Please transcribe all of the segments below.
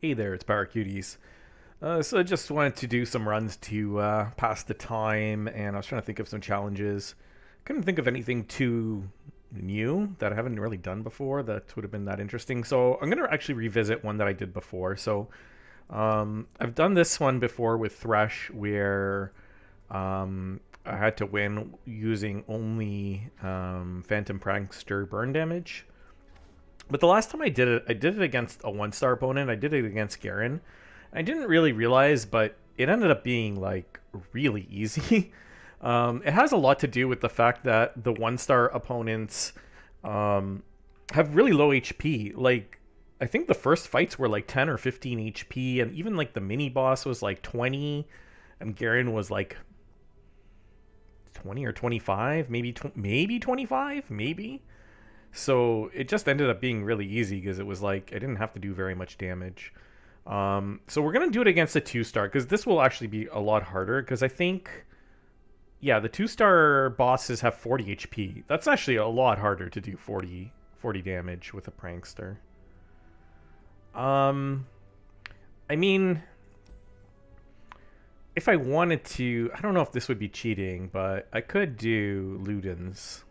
Hey there, it's Cuties. Uh, so I just wanted to do some runs to uh, pass the time, and I was trying to think of some challenges. Couldn't think of anything too new that I haven't really done before that would have been that interesting. So I'm going to actually revisit one that I did before. So um, I've done this one before with Thresh, where um, I had to win using only um, Phantom Prankster burn damage. But the last time I did it, I did it against a one star opponent. I did it against Garen. I didn't really realize, but it ended up being like really easy. um, it has a lot to do with the fact that the one star opponents um, have really low HP. Like, I think the first fights were like 10 or 15 HP, and even like the mini boss was like 20, and Garen was like 20 or 25, maybe tw- maybe 25, maybe. So it just ended up being really easy because it was like I didn't have to do very much damage. Um, so we're gonna do it against a two star because this will actually be a lot harder because I think, yeah, the two star bosses have 40 HP. That's actually a lot harder to do 40 40 damage with a prankster. Um, I mean, if I wanted to, I don't know if this would be cheating, but I could do Ludens.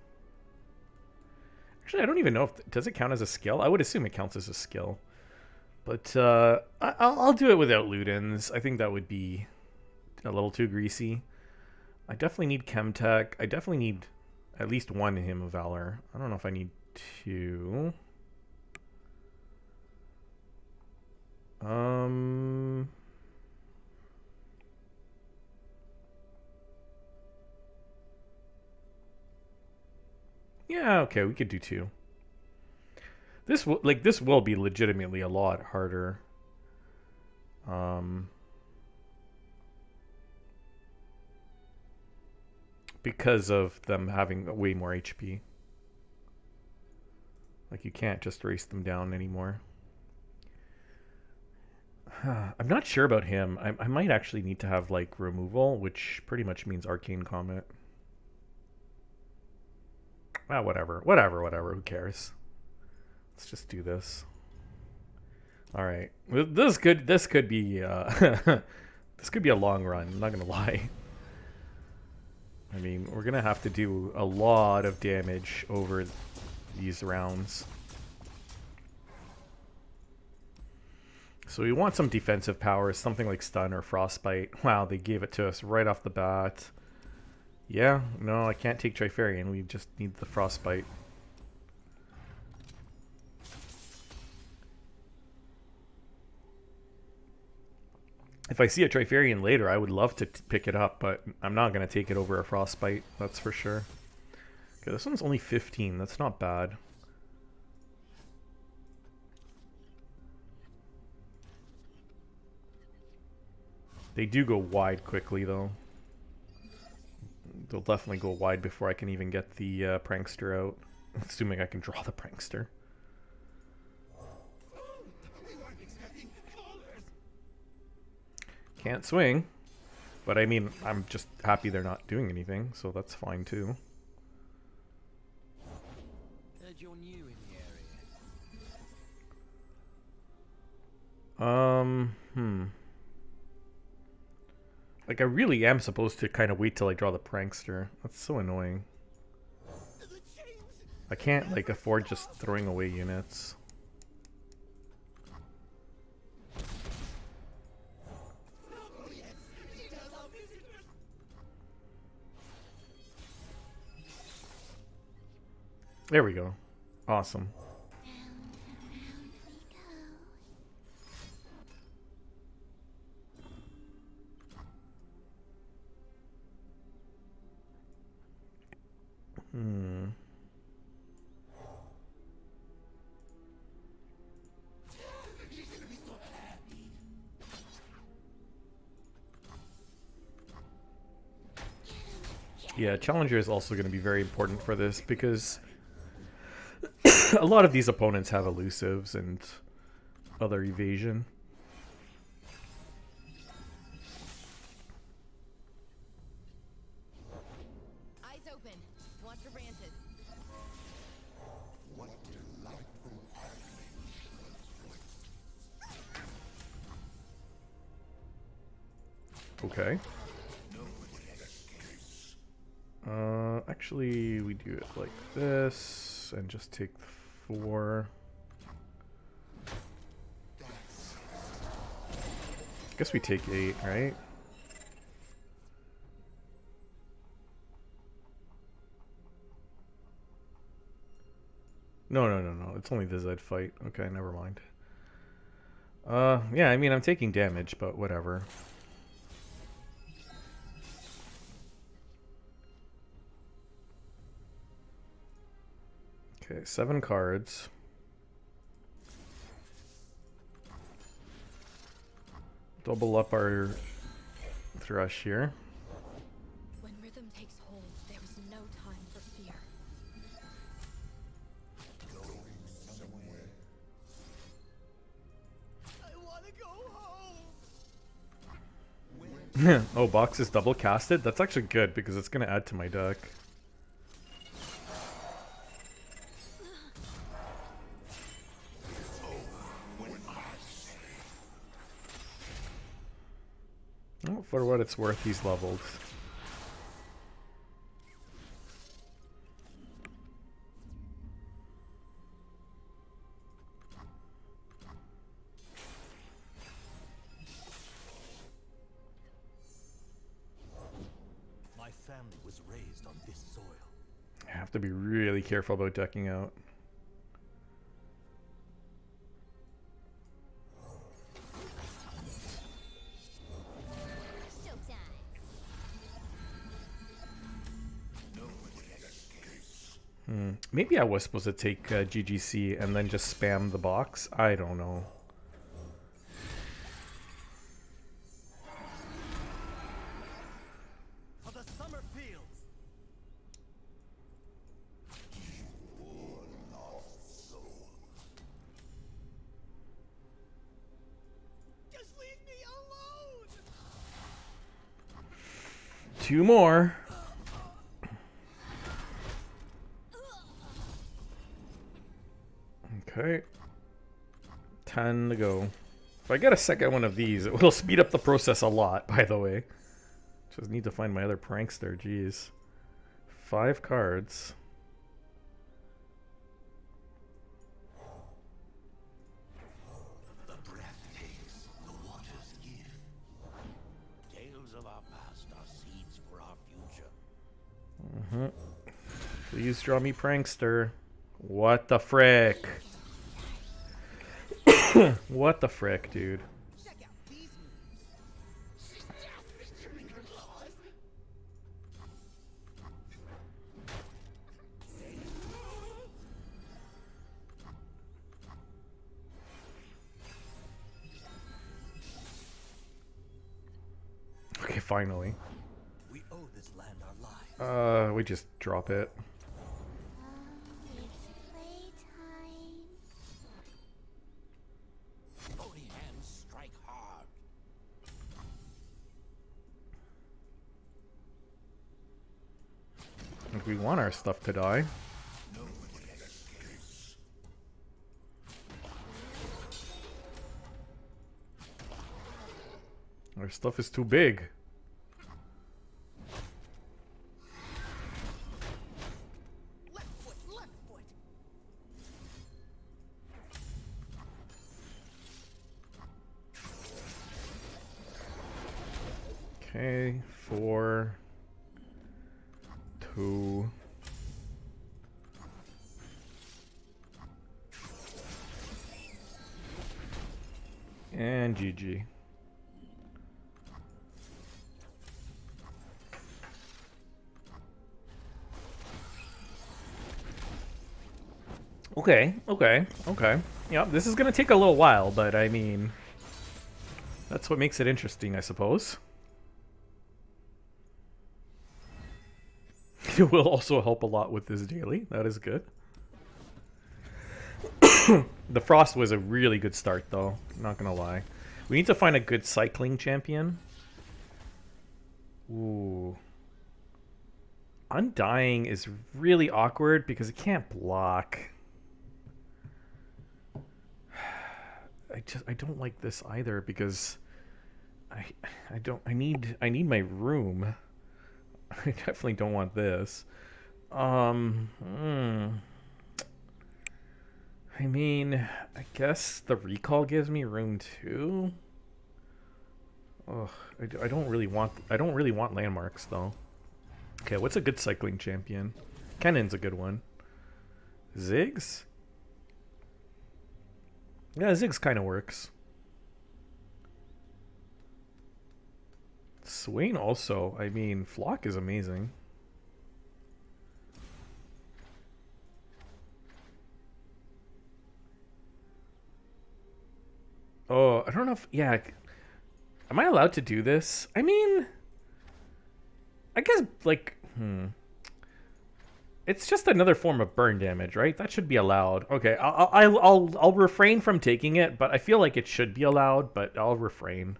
Actually, I don't even know if does it count as a skill. I would assume it counts as a skill, but uh, I, will I'll do it without Ludens. I think that would be a little too greasy. I definitely need Chemtech. I definitely need at least one Hymn of Valor. I don't know if I need two. Um. Yeah, okay, we could do two. This will like this will be legitimately a lot harder. Um because of them having way more HP. Like you can't just race them down anymore. I'm not sure about him. I, I might actually need to have like removal, which pretty much means arcane comet. Ah, whatever. Whatever, whatever. Who cares? Let's just do this. All right. This could this could be uh, this could be a long run. I'm not gonna lie. I mean, we're gonna have to do a lot of damage over these rounds. So we want some defensive powers, something like stun or frostbite. Wow, they gave it to us right off the bat. Yeah, no, I can't take Trifarian. We just need the Frostbite. If I see a Trifarian later, I would love to pick it up, but I'm not going to take it over a Frostbite, that's for sure. Okay, this one's only 15. That's not bad. They do go wide quickly, though they'll definitely go wide before I can even get the uh, prankster out. Assuming I can draw the prankster. Can't swing. But I mean, I'm just happy they're not doing anything, so that's fine too. Um, hmm. Like, I really am supposed to kind of wait till I draw the prankster. That's so annoying. I can't, like, afford just throwing away units. There we go. Awesome. Hmm. Yeah, Challenger is also going to be very important for this because a lot of these opponents have elusives and other evasion. Just take four. Guess we take eight, right? No, no, no, no. It's only the Zed fight. Okay, never mind. Uh, yeah, I mean, I'm taking damage, but whatever. Okay, seven cards. Double up our Thresh here. When rhythm takes hold, there is no time for fear. oh, box is double casted? That's actually good because it's going to add to my deck. What it's worth, he's leveled. My family was raised on this soil. I have to be really careful about decking out. Maybe I was supposed to take uh, GGC and then just spam the box. I don't know. I get a second one of these, it will speed up the process a lot, by the way. Just need to find my other prankster, jeez. Five cards. The breath takes, the waters give. Tales of our past are seeds for our future. Mm-hmm. Please draw me prankster. What the frick? what the frick, dude? Check out these moves. Okay, finally. We owe this land our lives. Uh, we just drop it. We want our stuff to die. Our stuff is too big. Okay, okay. Yeah, this is gonna take a little while, but I mean, that's what makes it interesting, I suppose. It will also help a lot with this daily. That is good. the Frost was a really good start, though. Not gonna lie. We need to find a good cycling champion. Ooh. Undying is really awkward because it can't block. I just I don't like this either because I I don't I need I need my room. I definitely don't want this. Um hmm. I mean, I guess the recall gives me room too. Ugh, I, I don't really want I don't really want landmarks though. Okay, what's a good cycling champion? Kennen's a good one. Ziggs? Yeah, Ziggs kind of works. Swain also. I mean, Flock is amazing. Oh, I don't know if yeah. Am I allowed to do this? I mean, I guess like hmm. It's just another form of burn damage, right? That should be allowed. Okay, I'll I'll I'll, I'll refrain from taking it, but I feel like it should be allowed, but I'll refrain.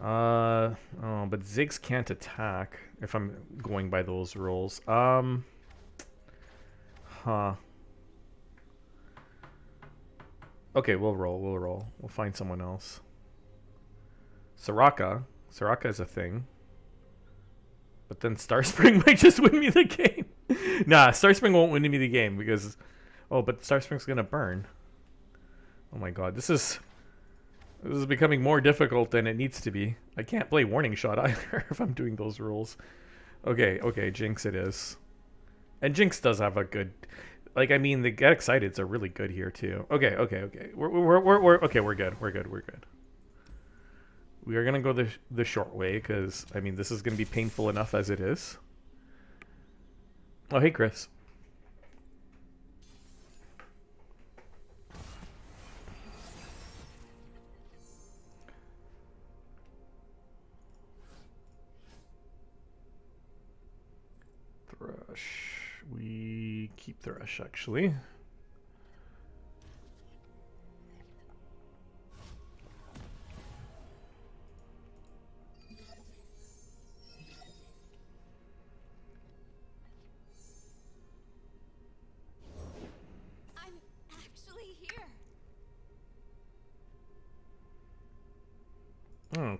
Uh oh, but Ziggs can't attack if I'm going by those rules. Um, huh. Okay, we'll roll. We'll roll. We'll find someone else. Soraka. Soraka is a thing. But then Starspring might just win me the game. nah, Starspring won't win me the game because... Oh, but Starspring's gonna burn. Oh my god, this is... This is becoming more difficult than it needs to be. I can't play Warning Shot either if I'm doing those rules. Okay, okay, Jinx it is. And Jinx does have a good... Like, I mean, the Get Exciteds are really good here, too. Okay, okay, okay. We're, we're, we're, we're, okay, we're good. We're good, we're good. We are going to go the, the short way, because, I mean, this is going to be painful enough as it is. Oh, hey, Chris. Thresh. We keep Thresh, actually.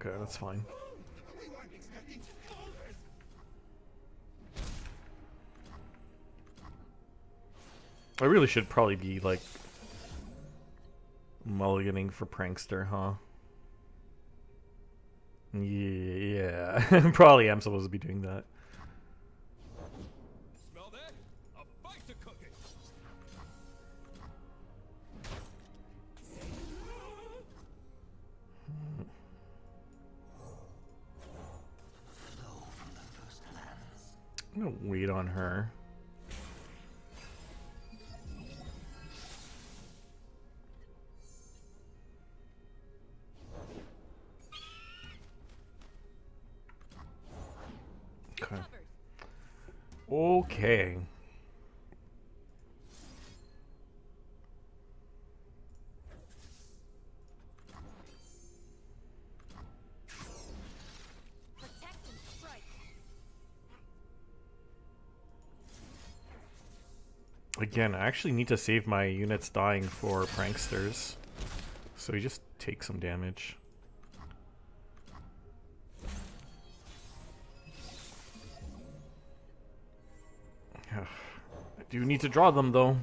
Okay, that's fine. I really should probably be like mulliganing for prankster, huh? Yeah, probably I'm supposed to be doing that. On her. Okay. Okay. Again, I actually need to save my units dying for pranksters. So you just take some damage. I do need to draw them though.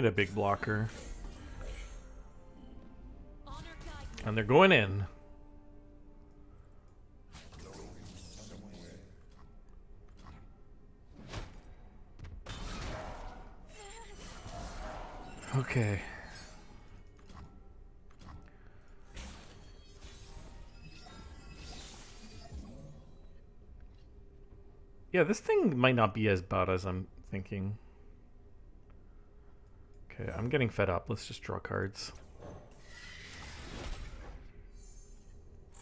Need a big blocker. And they're going in. Okay. Yeah, this thing might not be as bad as I'm thinking. Okay, I'm getting fed up. Let's just draw cards.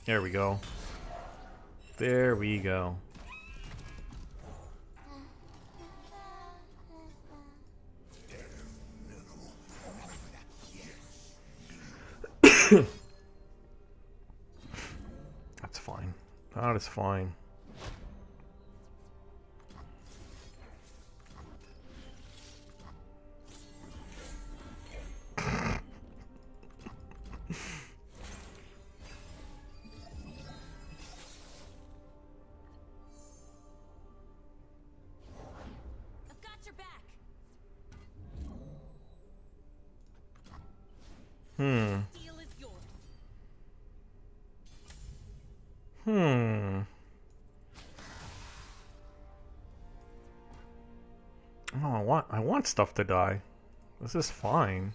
There we go. There we go. That's fine. That is fine. Stuff to die. This is fine.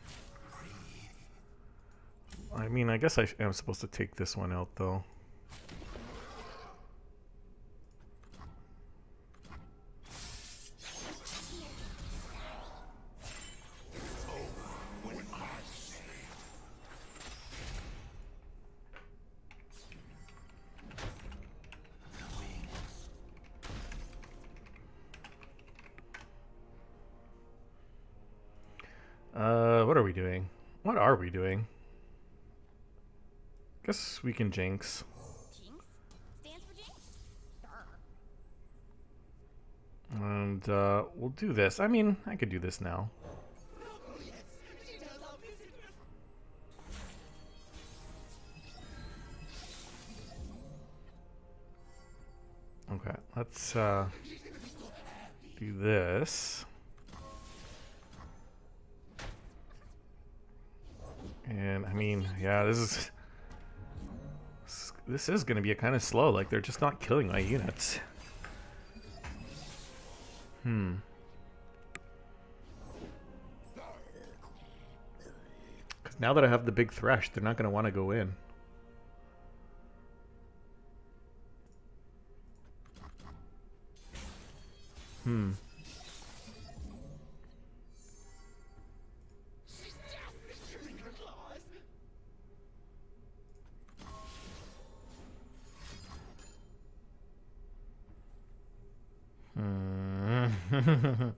I mean, I guess I am supposed to take this one out though. We can Jinx. And uh, we'll do this. I mean, I could do this now. Okay, let's uh, do this. And I mean, yeah, this is this is going to be kind of slow. Like they're just not killing my units. Hmm. Because now that I have the big thresh, they're not going to want to go in. Hmm.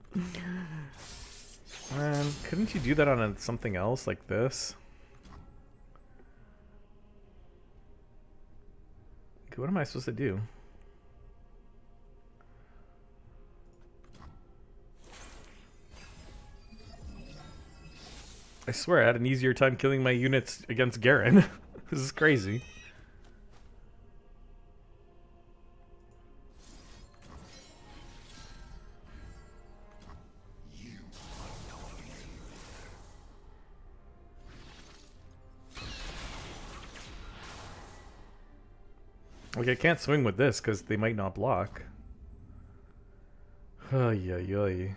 Man, couldn't you do that on a, something else like this? What am I supposed to do? I swear I had an easier time killing my units against Garen. this is crazy. Like, I can't swing with this because they might not block. Ay, ay, ay.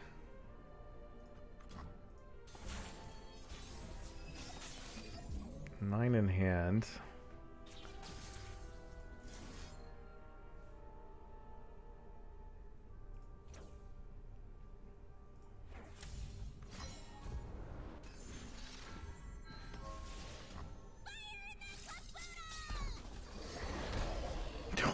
Nine in hand.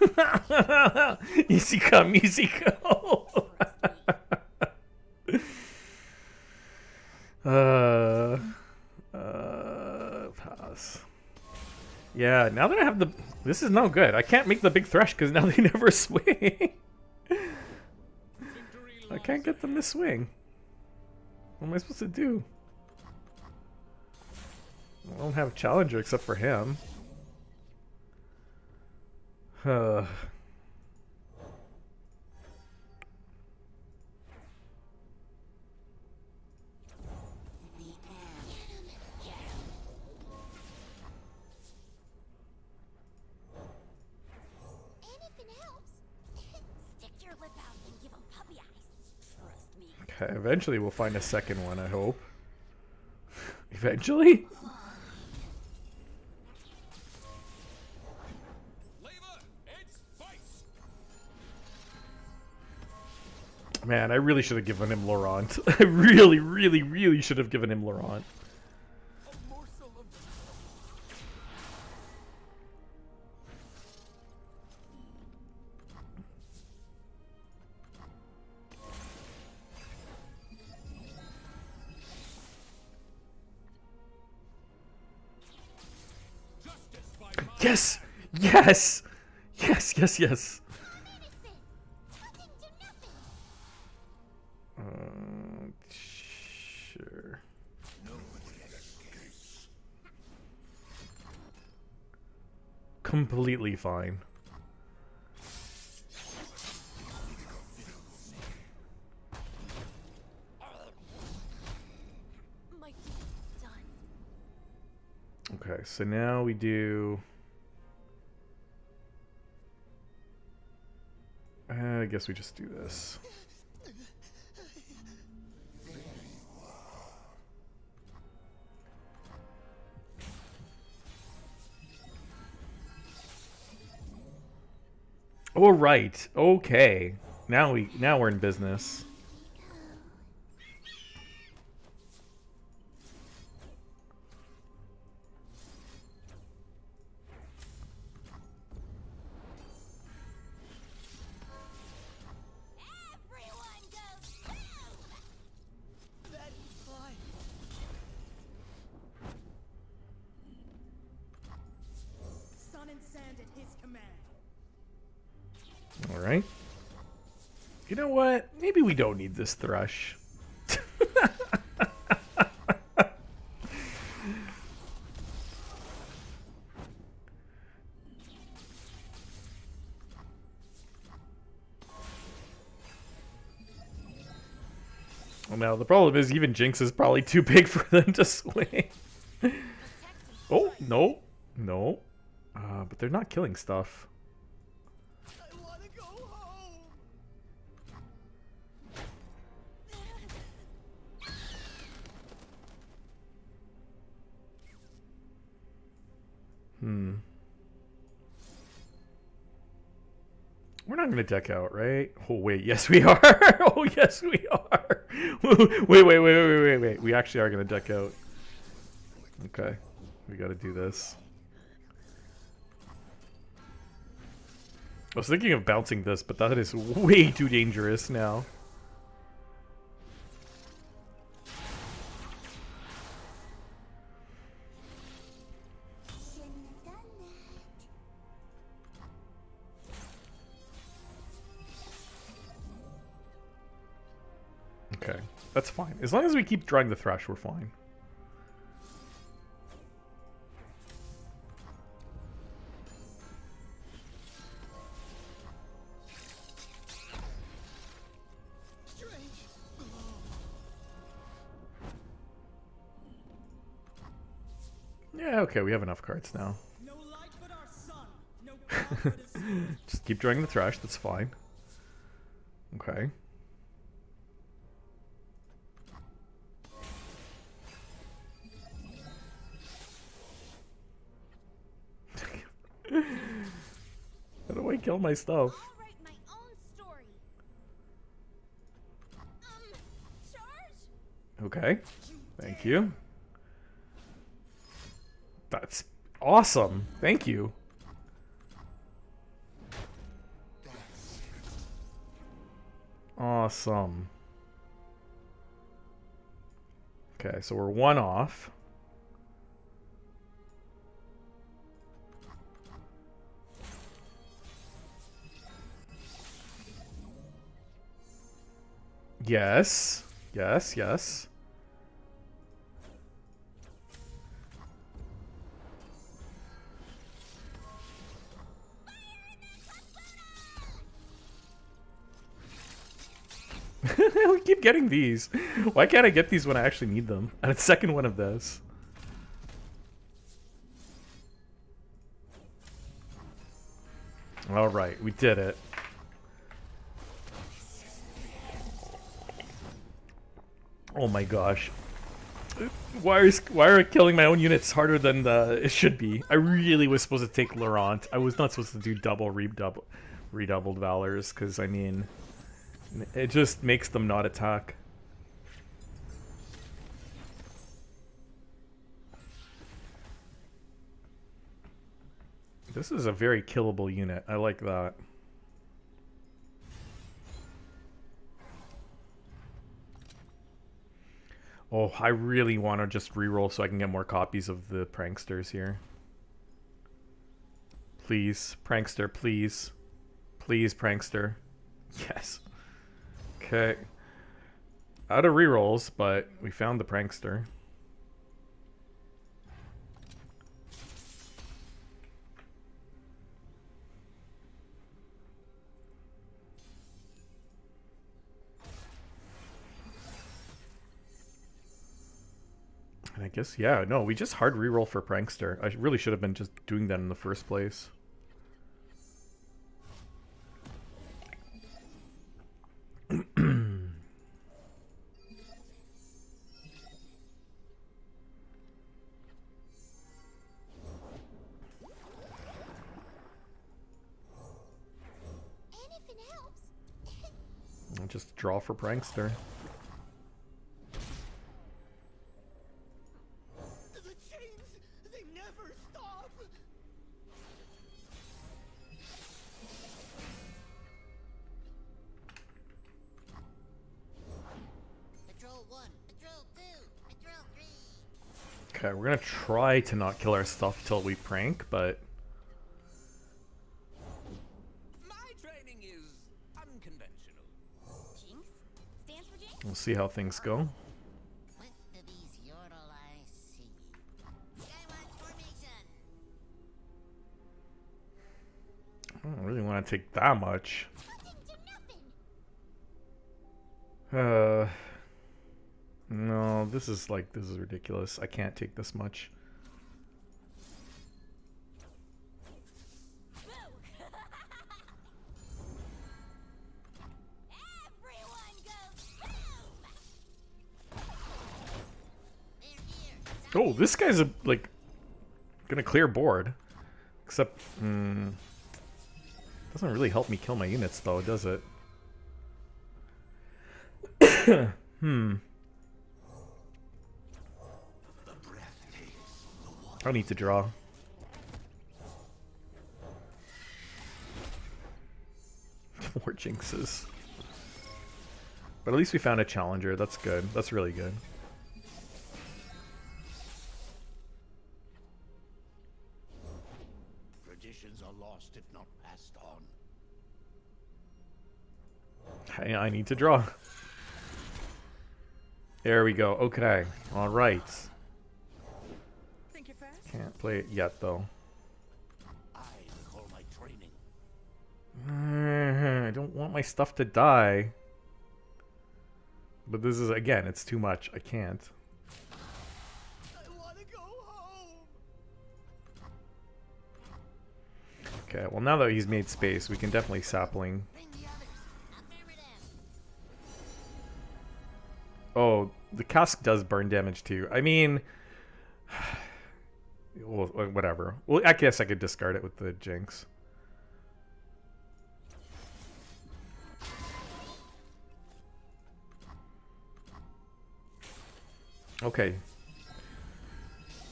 easy go. uh, uh, pass. Yeah, now that I have the, this is no good. I can't make the big thresh because now they never swing. I can't get them to swing. What am I supposed to do? I don't have a challenger except for him. me. Okay, eventually we'll find a second one, I hope. eventually? Man, I really should have given him Laurent. I really, really, really should have given him Laurent. Yes! Yes! Yes, yes, yes! Completely fine. Okay, so now we do. I guess we just do this. All right. Okay. Now we now we're in business. You know what? Maybe we don't need this thresh. now the problem is even Jinx is probably too big for them to swing. oh no, no. Uh, but they're not killing stuff. Hmm. We're not going to deck out, right? Oh, wait. Yes, we are. oh, yes, we are. wait, wait, wait, wait, wait, wait. We actually are going to deck out. Okay. We got to do this. I was thinking of bouncing this, but that is way too dangerous now. Fine. As long as we keep drawing the thresh, we're fine. Yeah, okay, we have enough cards now. Just keep drawing the thresh, that's fine. Okay. Kill my stuff? My. Um. Okay. Thank you. That's awesome. Thank you. Awesome. Okay, so we're one off. Yes. Yes, yes. we keep getting these. Why can't I get these when I actually need them? And a second one of this. All right, we did it. Oh my gosh. Why is why are killing my own units harder than the it should be? I really was supposed to take Laurent. I was not supposed to do double redouble redoubled valors because I mean it just makes them not attack. This is a very killable unit. I like that. Oh, I really want to just reroll so I can get more copies of the pranksters here. Please, prankster, please. Please, prankster. Yes. Okay. Out of rerolls, but we found the prankster. Guess, yeah, no, we just hard reroll for Prankster. I really should have been just doing that in the first place. Anything helps. I'll just draw for Prankster. Try to not kill our stuff till we prank, but My training is unconventional. Jinx? Stands for Jinx? we'll see how things go. What do these yordle I see? Skywatch formation. I don't really want to take that much. Nothing to nothing. Uh, no, this is like, this is ridiculous. I can't take this much. Oh, this guy's a, like, gonna clear board. Except, mm, doesn't really help me kill my units though, does it? hmm. I need to draw. More jinxes. But at least we found a challenger. That's good. That's really good. Traditions are lost if not passed on. Hey, I need to draw. There we go. Okay. All right. Can't play it yet, though. I don't want my stuff to die. But this is, again, it's too much. I can't. Okay, well, now that he's made space, we can definitely sapling. Oh, the cask does burn damage too. I mean, well, uh, whatever. Well, I guess I could discard it with the jinx. Okay.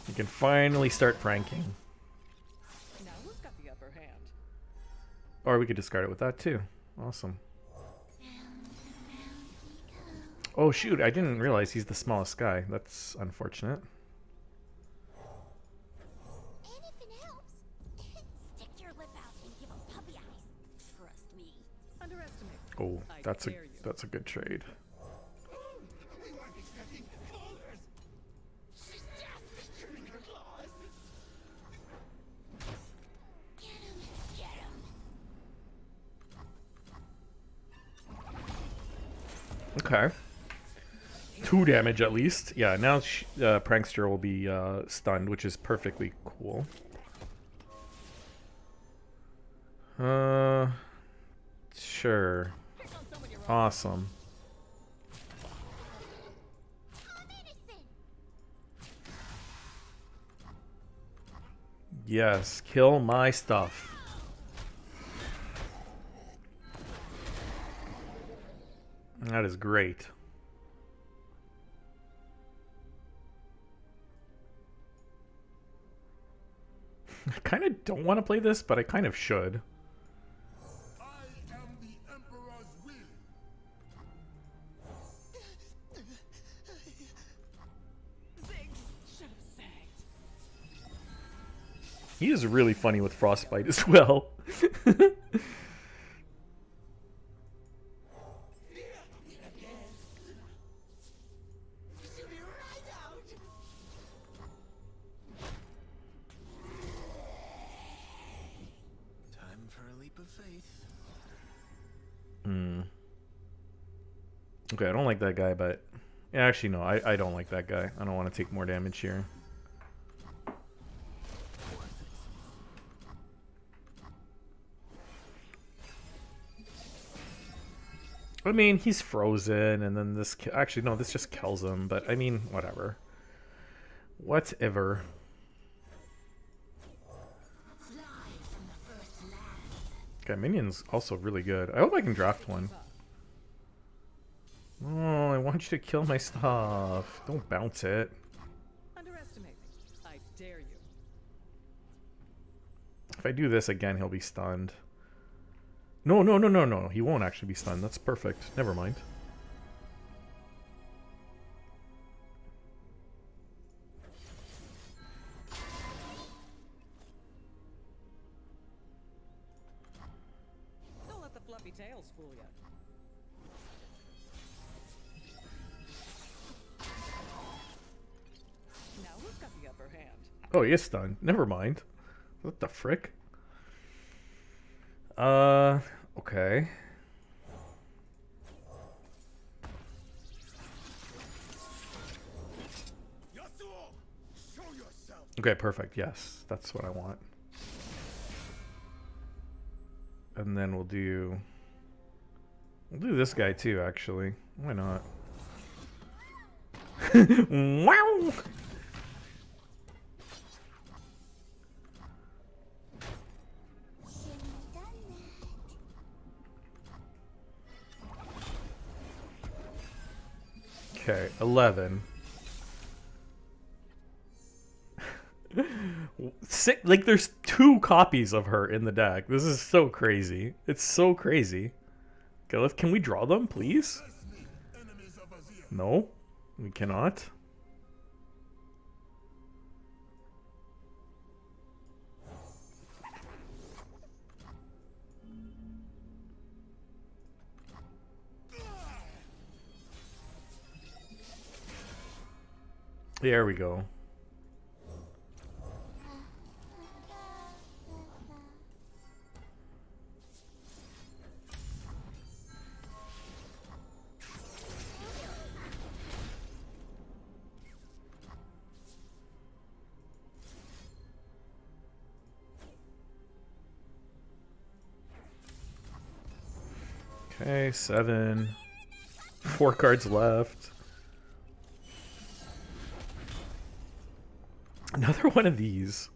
We can finally start pranking. Now who's got the upper hand? Or we could discard it with that too. Awesome. Oh shoot, I didn't realize he's the smallest guy. That's unfortunate. Oh, that's a that's a good trade. Get 'em, get 'em. Okay. Two damage at least. Yeah, now sh- uh, Prankster will be uh, stunned, which is perfectly cool. Uh, sure. Awesome. Yes, kill my stuff. That is great. I kind of don't want to play this, but I kind of should. He is really funny with Frostbite as well. Time for a leap of faith. Hmm. Okay, I don't like that guy, but actually no, I, I don't like that guy. I don't want to take more damage here. I mean, he's frozen, and then this actually no, this just kills him. But I mean, whatever. Whatever. Okay, minion's also really good. I hope I can draft one. Oh, I want you to kill my stuff. Don't bounce it. Underestimate. I dare you. If I do this again, he'll be stunned. No, no, no, no, no. He won't actually be stunned. That's perfect. Never mind. Don't let the fluffy tails fool you. Now who's got the upper hand? Oh, he is stunned. Never mind. What the frick? Uh, okay. Okay, perfect. Yes, that's what I want. And then we'll do... We'll do this guy too, actually. Why not? wow! Okay, 11. Sick, like there's two copies of her in the deck. This is so crazy. It's so crazy. Let's, can we draw them, please? No, we cannot. There we go. Okay, seven. Four cards left. Another one of these.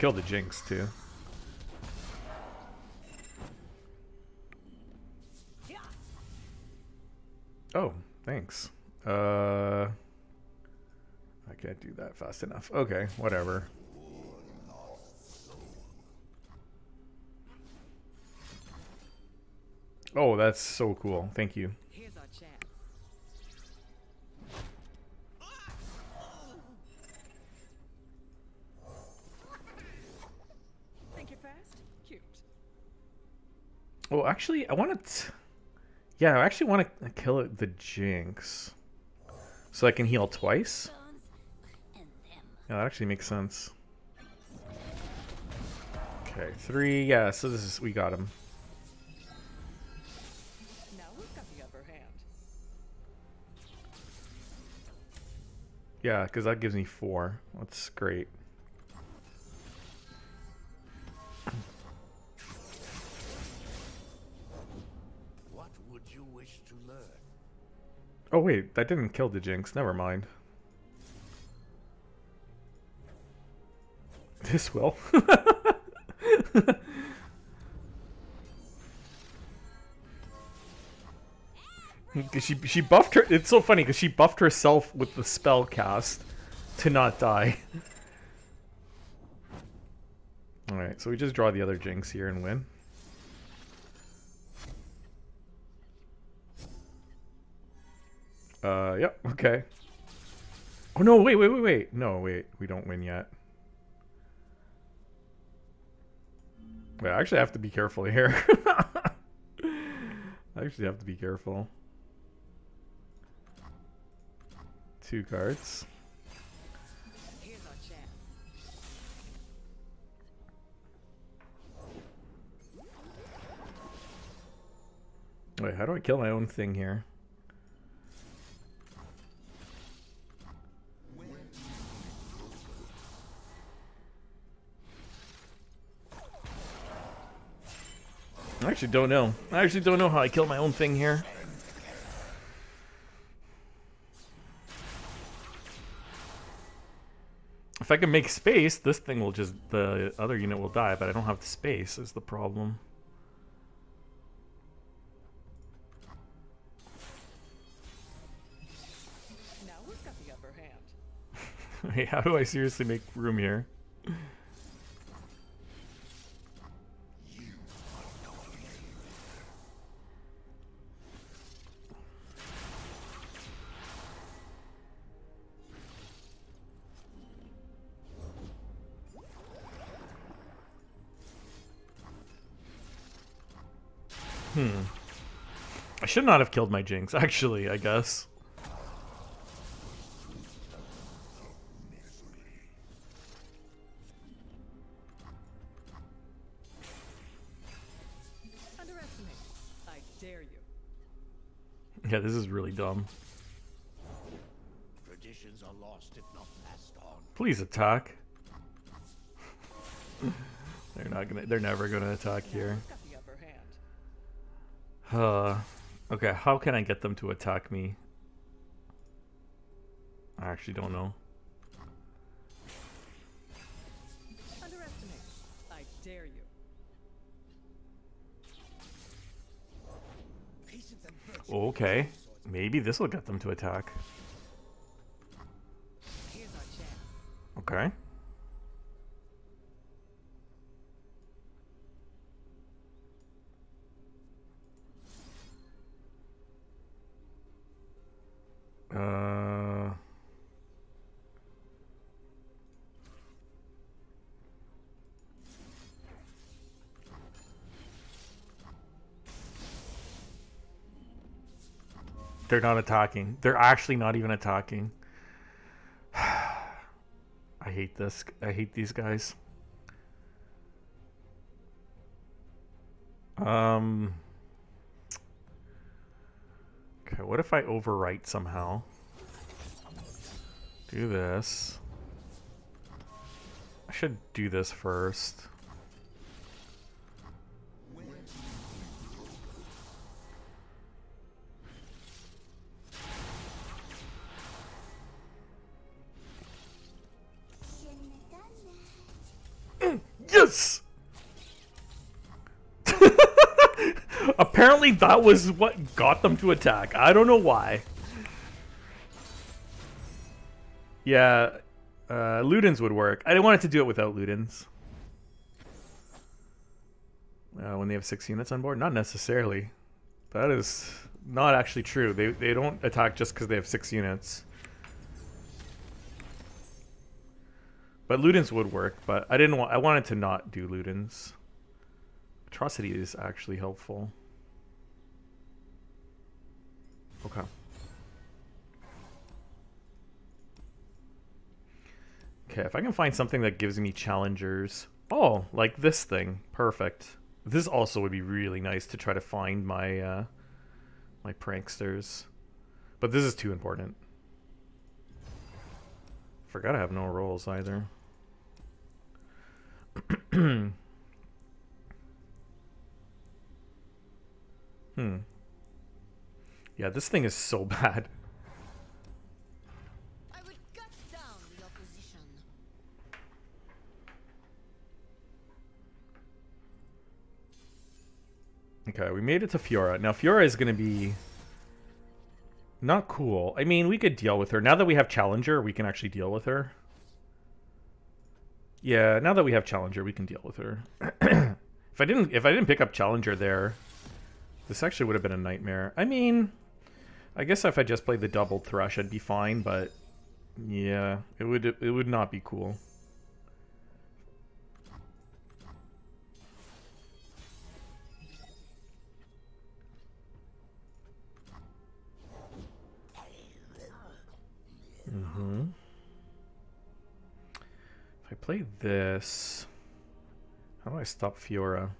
Kill the Jinx too. Oh, thanks. Uh, I can't do that fast enough. Okay, whatever. Oh, that's so cool. Thank you. Actually, I want to. Yeah, I actually want to kill the Jinx, so I can heal twice. Bones and them. Yeah, that actually makes sense. Okay, three. Yeah, so this is we got him. Now who's got the upper hand? Yeah, because that gives me four. That's great. Oh wait, that didn't kill the Jinx. Never mind. This will. she she buffed her. It's so funny because she buffed herself with the spell cast to not die. All right, so we just draw the other Jinx here and win. Uh, yep, okay. Oh no, wait, wait, wait, wait. No, wait, we don't win yet. Wait, I actually have to be careful here. I actually have to be careful. Two cards. Wait, how do I kill my own thing here? I actually don't know. I actually don't know how I kill my own thing here. If I can make space, this thing will just the other unit will die, but I don't have the space is the problem. Now who's got the upper hand? Wait, how do I seriously make room here? Should not have killed my Jinx, actually, I guess. Underestimate. I dare you. Yeah, this is really dumb. Traditions are lost if not passed on. Please attack. they're not gonna. They're never gonna attack here. who's got the upper hand? Uh, okay. How can I get them to attack me? I actually don't know. Underestimate. I dare you. Patience and. Okay. Maybe this will get them to attack. Here's our chance. Okay. They're not attacking. They're actually not even attacking. I hate this. I hate these guys. Um. Okay, what if I overwrite somehow? Do this. I should do this first. Apparently that was what got them to attack. I don't know why. Yeah, uh, Ludens would work. I didn't want it to do it without Ludens. Uh, when they have six units on board? Not necessarily. That is not actually true. They, they don't attack just because they have six units. But Ludens would work, but I didn't want I wanted to not do Ludens. Atrocity is actually helpful. Okay. Okay, if I can find something that gives me challengers. Oh, like this thing. Perfect. This also would be really nice to try to find my uh, my pranksters. But this is too important. Forgot I have no rolls either. hmm. Yeah, this thing is so bad. I would cut down the opposition. Okay, we made it to Fiora. Now Fiora is going to be not cool. I mean, we could deal with her. Now that we have Challenger, we can actually deal with her. Yeah, now that we have Challenger, we can deal with her. if I didn't if I didn't pick up Challenger there, this actually would have been a nightmare. I mean, I guess if I just played the double Thresh, I'd be fine, but yeah, it would it would not be cool. Mm-hmm. If I play this, how do I stop Fiora?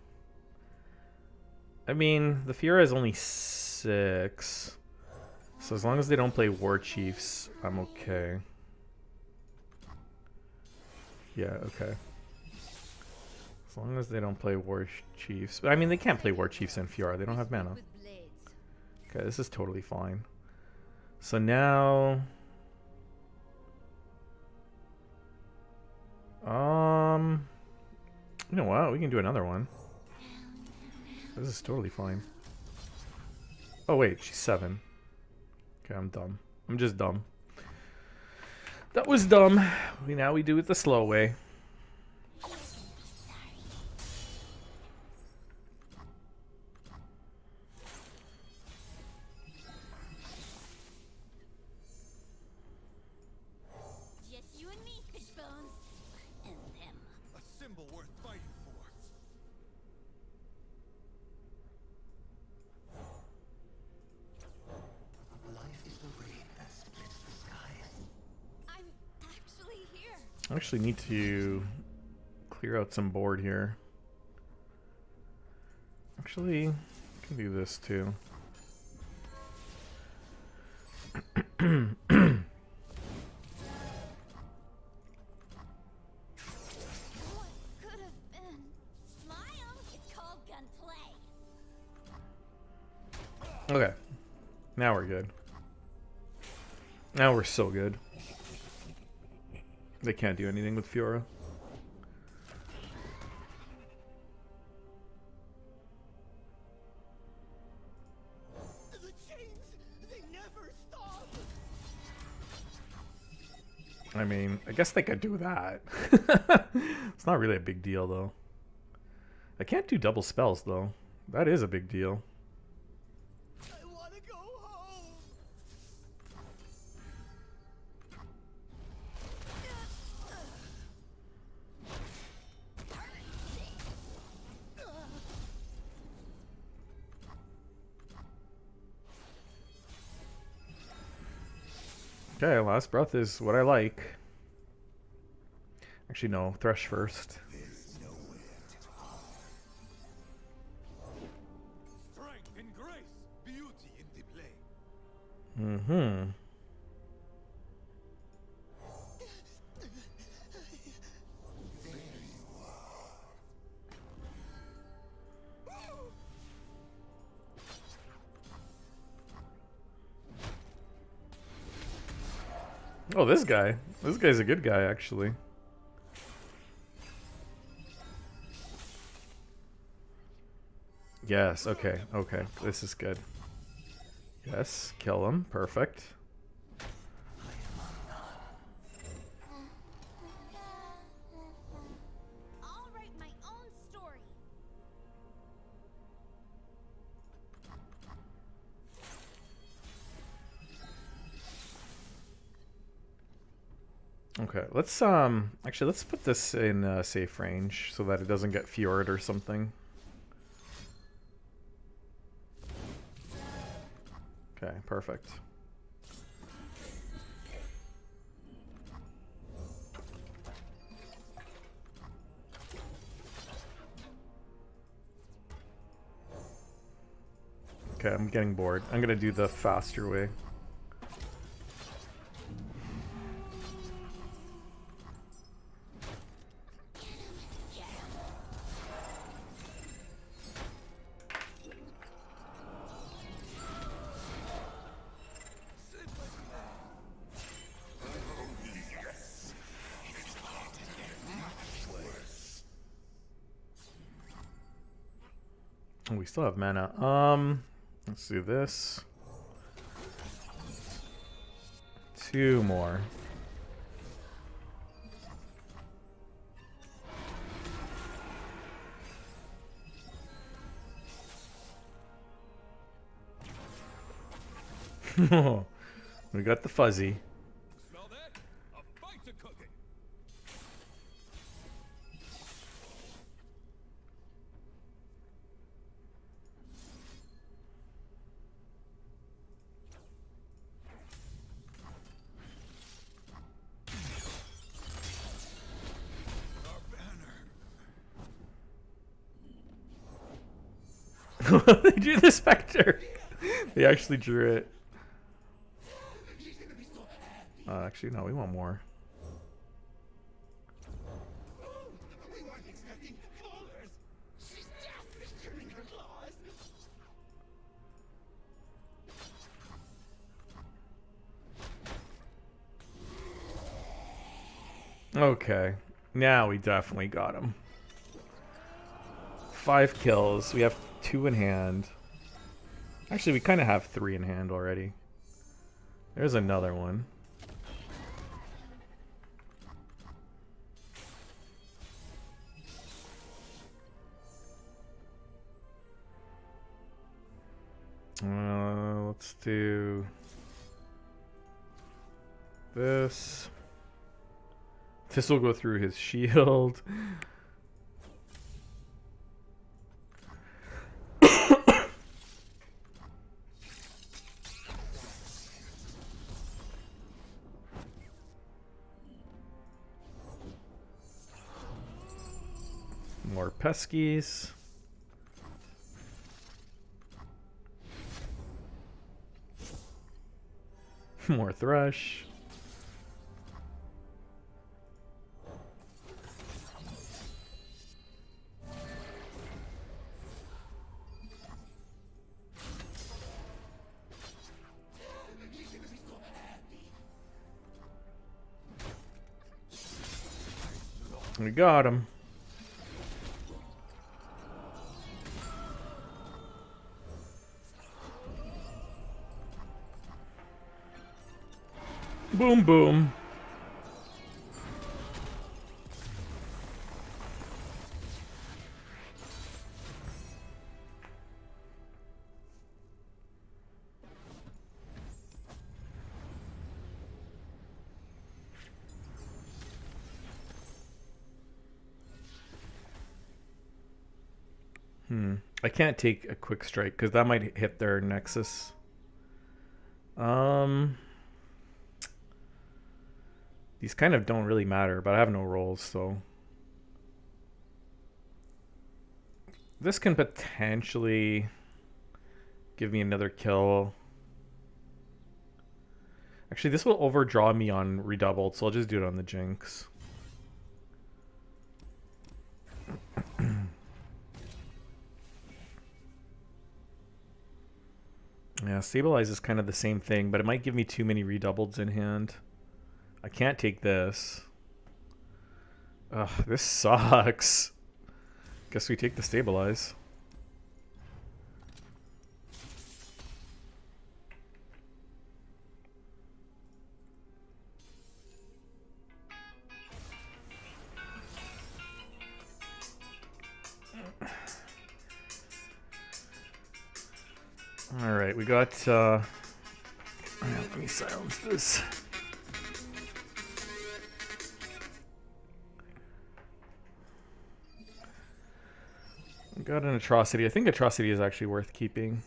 I mean, the Fiora is only six. So as long as they don't play War Chiefs, I'm okay. Yeah, okay. As long as they don't play War Chiefs. I mean, they can't play War Chiefs and Fiora. They don't have mana. Okay, this is totally fine. So now... Um... You know what? We can do another one. This is totally fine. Oh wait, she's seven. Okay, I'm dumb. I'm just dumb. That was dumb. We now we do it the slow way. To clear out some board here. Actually, I can do this too. Okay. Now we're good. Now we're so good. They can't do anything with Fiora. I mean, I guess they could do that. it's not really a big deal, though. I can't do double spells, though. That is a big deal. Okay, last breath is what I like. Actually, no. Thresh first. Strength and grace, beauty in the play. Mm-hmm. Oh, this guy. This guy's a good guy, actually. Yes, okay, okay. This is good. Yes, kill him. Perfect. Okay, let's um actually let's put this in safe range so that it doesn't get fjord or something. Okay, perfect. Okay, I'm getting bored. I'm gonna do the faster way. Still have mana. Um, let's do this. Two more. we got the fuzzy. The specter. they actually drew it. Uh, actually, no, we want more. Okay, now we definitely got him. Five kills. We have two in hand. Actually, we kind of have three in hand already. There's another one. Uh, let's do this. This will go through his shield. Peskies. More Thresh. We got him. Boom, boom. Hmm. I can't take a quick strike because that might hit their nexus. Um. These kind of don't really matter, but I have no rolls, so. This can potentially give me another kill. Actually, this will overdraw me on redoubled, so I'll just do it on the Jinx. Yeah, stabilize is kind of the same thing, but it might give me too many redoubleds in hand. I can't take this. Ugh, this sucks. Guess we take the stabilize. All right, we got. Uh, let me silence this. Got an atrocity. I think atrocity is actually worth keeping.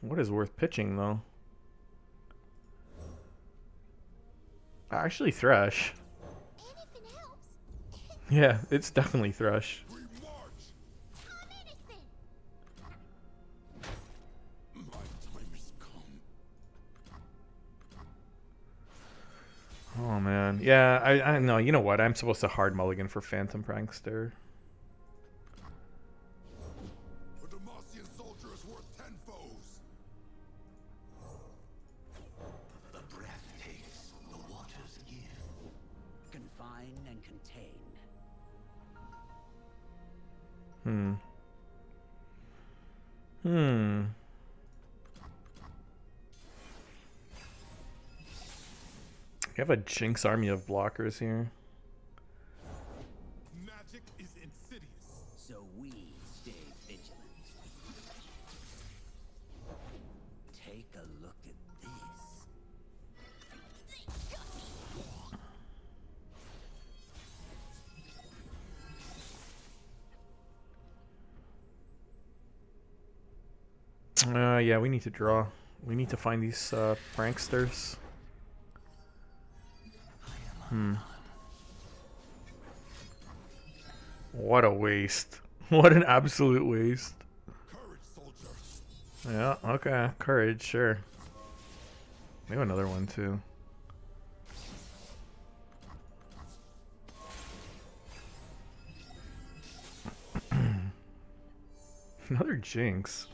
What is worth pitching though? Actually, Thresh. yeah, it's definitely Thresh. Yeah. I I know. You know what? I'm supposed to hard mulligan for Phantom Prankster. Have a Jinx army of blockers here. Magic is insidious. So we stay vigilant. Take a look at this. Uh, yeah, we need to draw. We need to find these uh, pranksters. Hmm. What a waste. What an absolute waste. Yeah, okay. Courage, sure. Maybe another one too. another Jinx.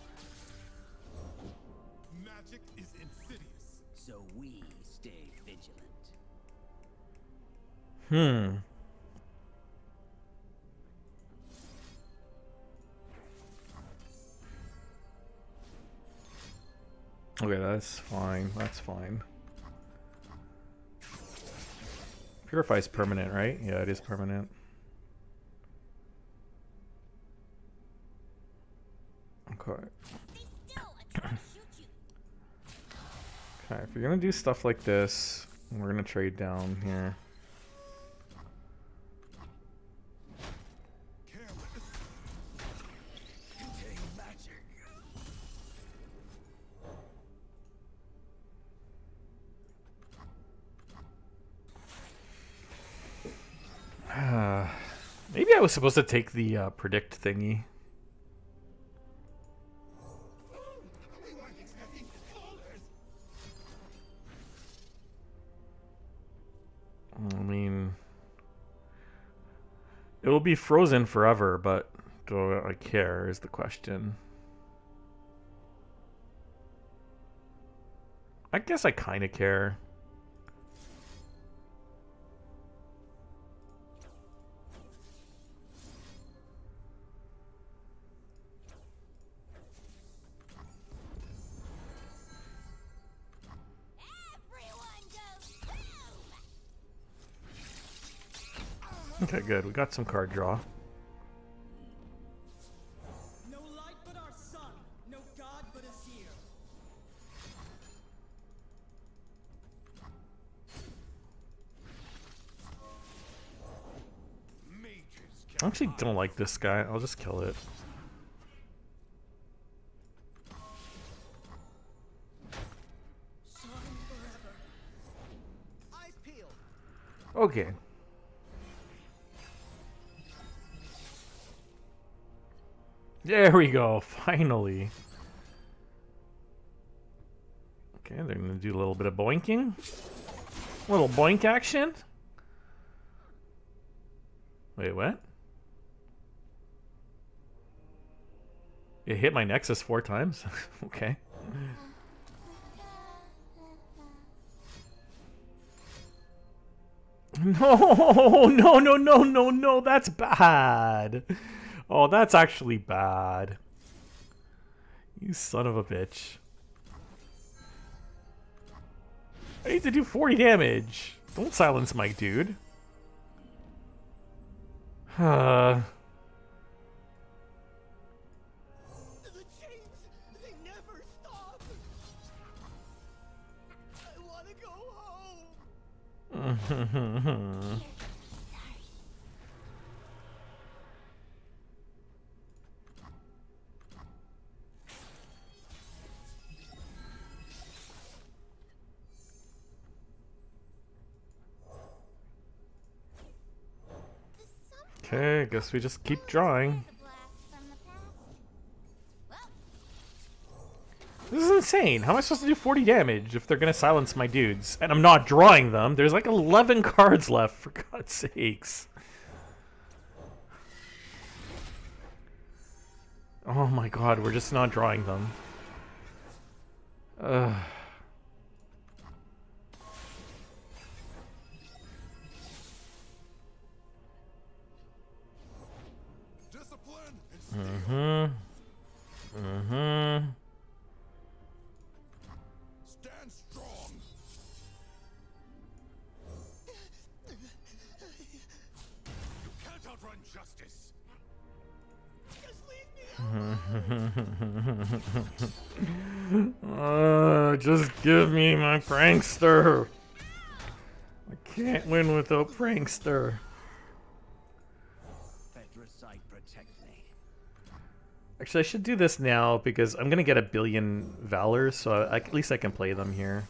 Hmm. Okay, that's fine. That's fine. Purify's permanent, right? Yeah, it is permanent. Okay. Okay, if you're gonna do stuff like this, we're gonna trade down here. Supposed to take the uh, predict thingy. I mean, it will be frozen forever, but do I care? Is the question. I guess I kind of care. Good. We got some card draw. No light but our sun, no God but Azir. Mages I actually don't like this guy. I'll just kill it. Sun forever. Eyes peeled. Okay. There we go. Finally. Okay, they're gonna do a little bit of boinking. A little boink action. Wait, what? It hit my Nexus four times? okay. No, no, no, no, no, no, that's bad. Oh, that's actually bad. You son of a bitch. I need to do 40 damage. Don't silence my dude. Uh, The chains, guess we just keep drawing. This is insane. How am I supposed to do 40 damage if they're gonna silence my dudes? And I'm not drawing them. There's like 11 cards left, for God's sakes. Oh my god, we're just not drawing them. Ugh. Mm-hmm. Mm-hmm. stand strong. You can't outrun justice. Uh, just give me my prankster. I can't win without prankster. Actually, I should do this now because I'm gonna get a billion valor, so I, at least I can play them here.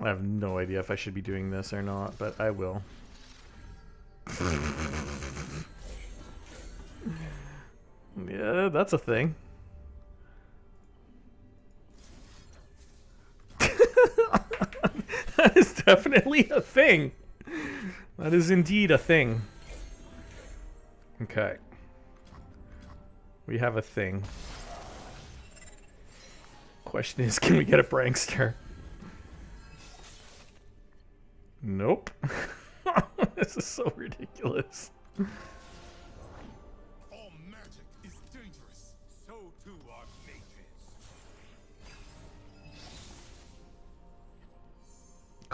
I have no idea if I should be doing this or not, but I will. yeah, that's a thing. That is definitely a thing. That is indeed a thing. Okay. We have a thing. Question is, can we get a prankster? Nope. this is so ridiculous.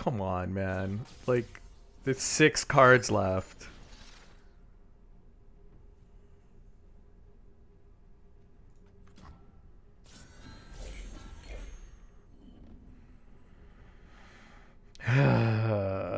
Come on, man. Like, there's six cards left.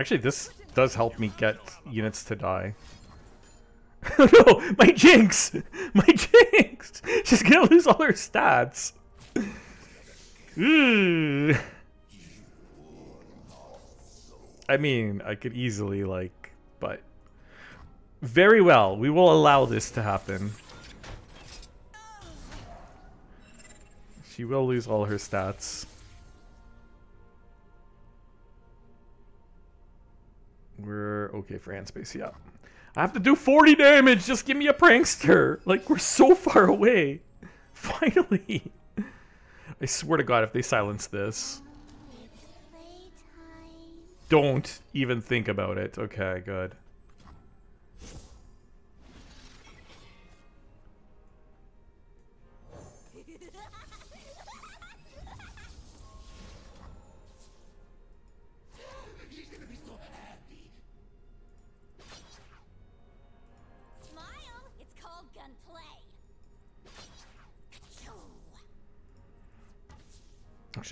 Actually, this does help me get units to die. no, my Jinx! My Jinx! She's gonna lose all her stats. Ooh. I mean, I could easily, like, but... Very well, we will allow this to happen. She will lose all her stats. Okay for hand space, yeah. I have to do 40 damage, just give me a prankster! Like, we're so far away! Finally! I swear to god, if they silence this... Don't even think about it. Okay, good.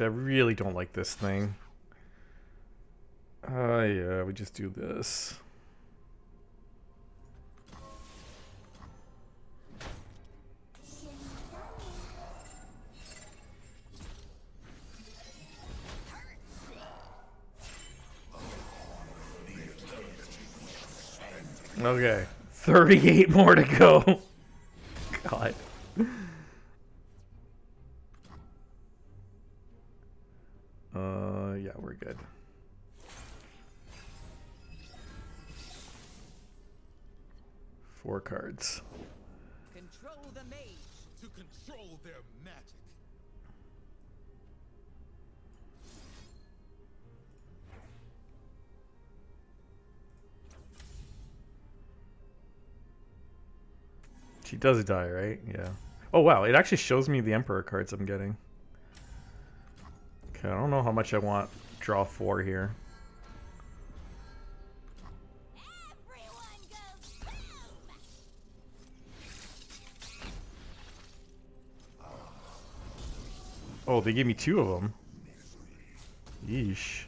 Actually, I really don't like this thing. Uh, yeah, we just do this. Okay, 38 more to go. God. Uh, yeah, we're good. Four cards. Control the mage. To control their magic. She does die, right? Yeah. Oh wow, it actually shows me the Emperor cards I'm getting. Okay, I don't know how much I want draw four here. Oh, they gave me two of them. Yeesh.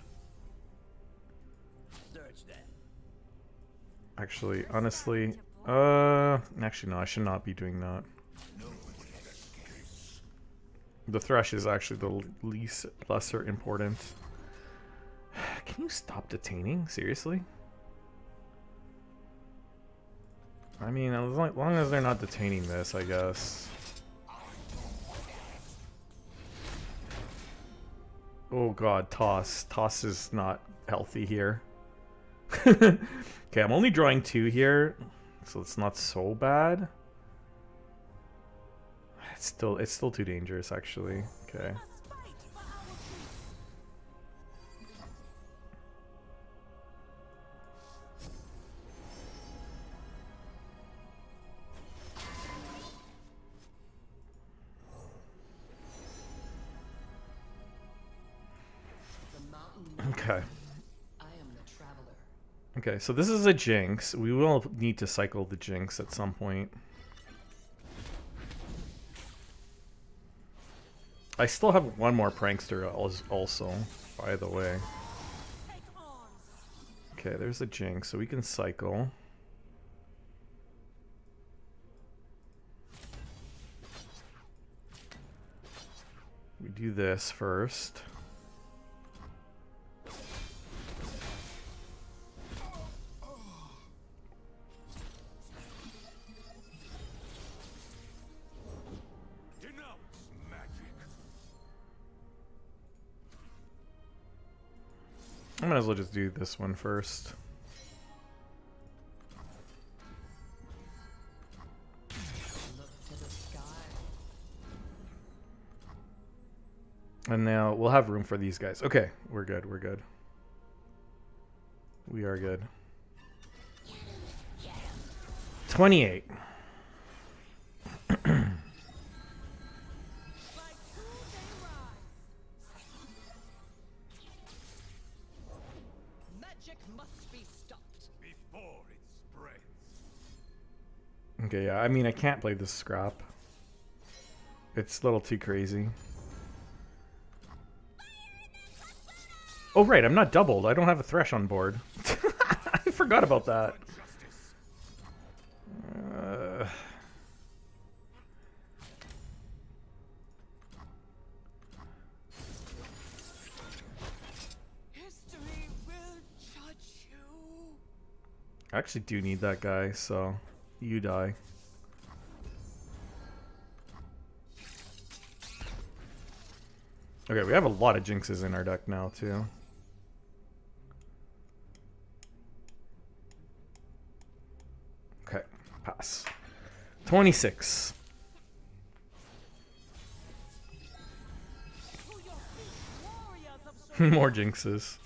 Actually, honestly, uh, actually no, I should not be doing that. No the thresh is actually the least lesser important. Can you stop detaining? Seriously? I mean, as long, long as they're not detaining this, I guess. Oh god, toss. Toss is not healthy here. okay, I'm only drawing two here, so it's not so bad. It's still it's still too dangerous actually. Okay. Okay. Okay, so this is a jinx. We will need to cycle the jinx at some point. I still have one more prankster also, by the way. Okay, there's a jinx, so we can cycle. We do this first. Might as well just do this one first. And now we'll have room for these guys. Okay, we're good, we're good. We are good. 28. Okay, yeah, I mean, I can't play this scrap. It's a little too crazy. Oh, right, I'm not doubled. I don't have a thresh on board. I forgot about that. Uh, History will judge you. I actually do need that guy, so you die. Okay, we have a lot of jinxes in our deck now, too. Okay, pass. 26. To your feet, warriors of Shurima jinxes.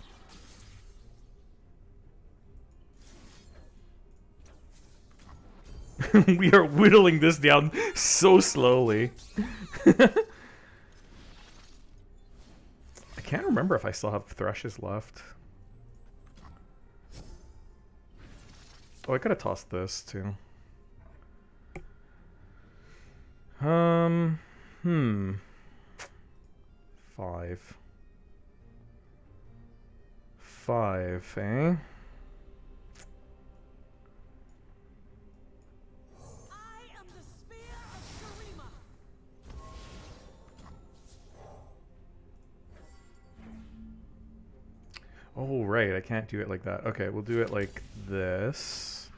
we are whittling this down so slowly. I can't remember if I still have threshes left. Oh, I could have tossed this too. Um, hmm. Five. Five, eh? Oh, right, I can't do it like that. Okay, we'll do it like this.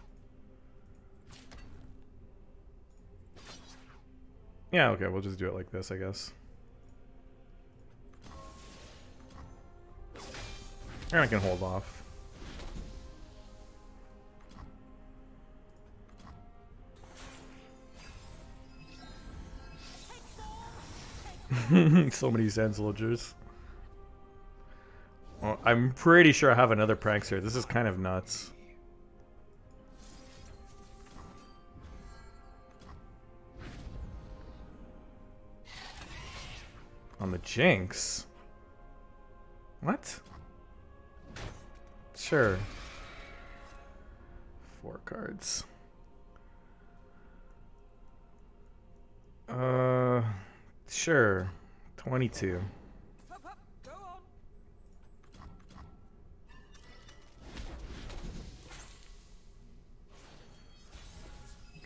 Yeah, okay, we'll just do it like this, I guess. And I can hold off. so many sand soldiers. Well, I'm pretty sure I have another prankster. This is kind of nuts. On the Jinx? What? Sure. Four cards. Uh, sure. 22.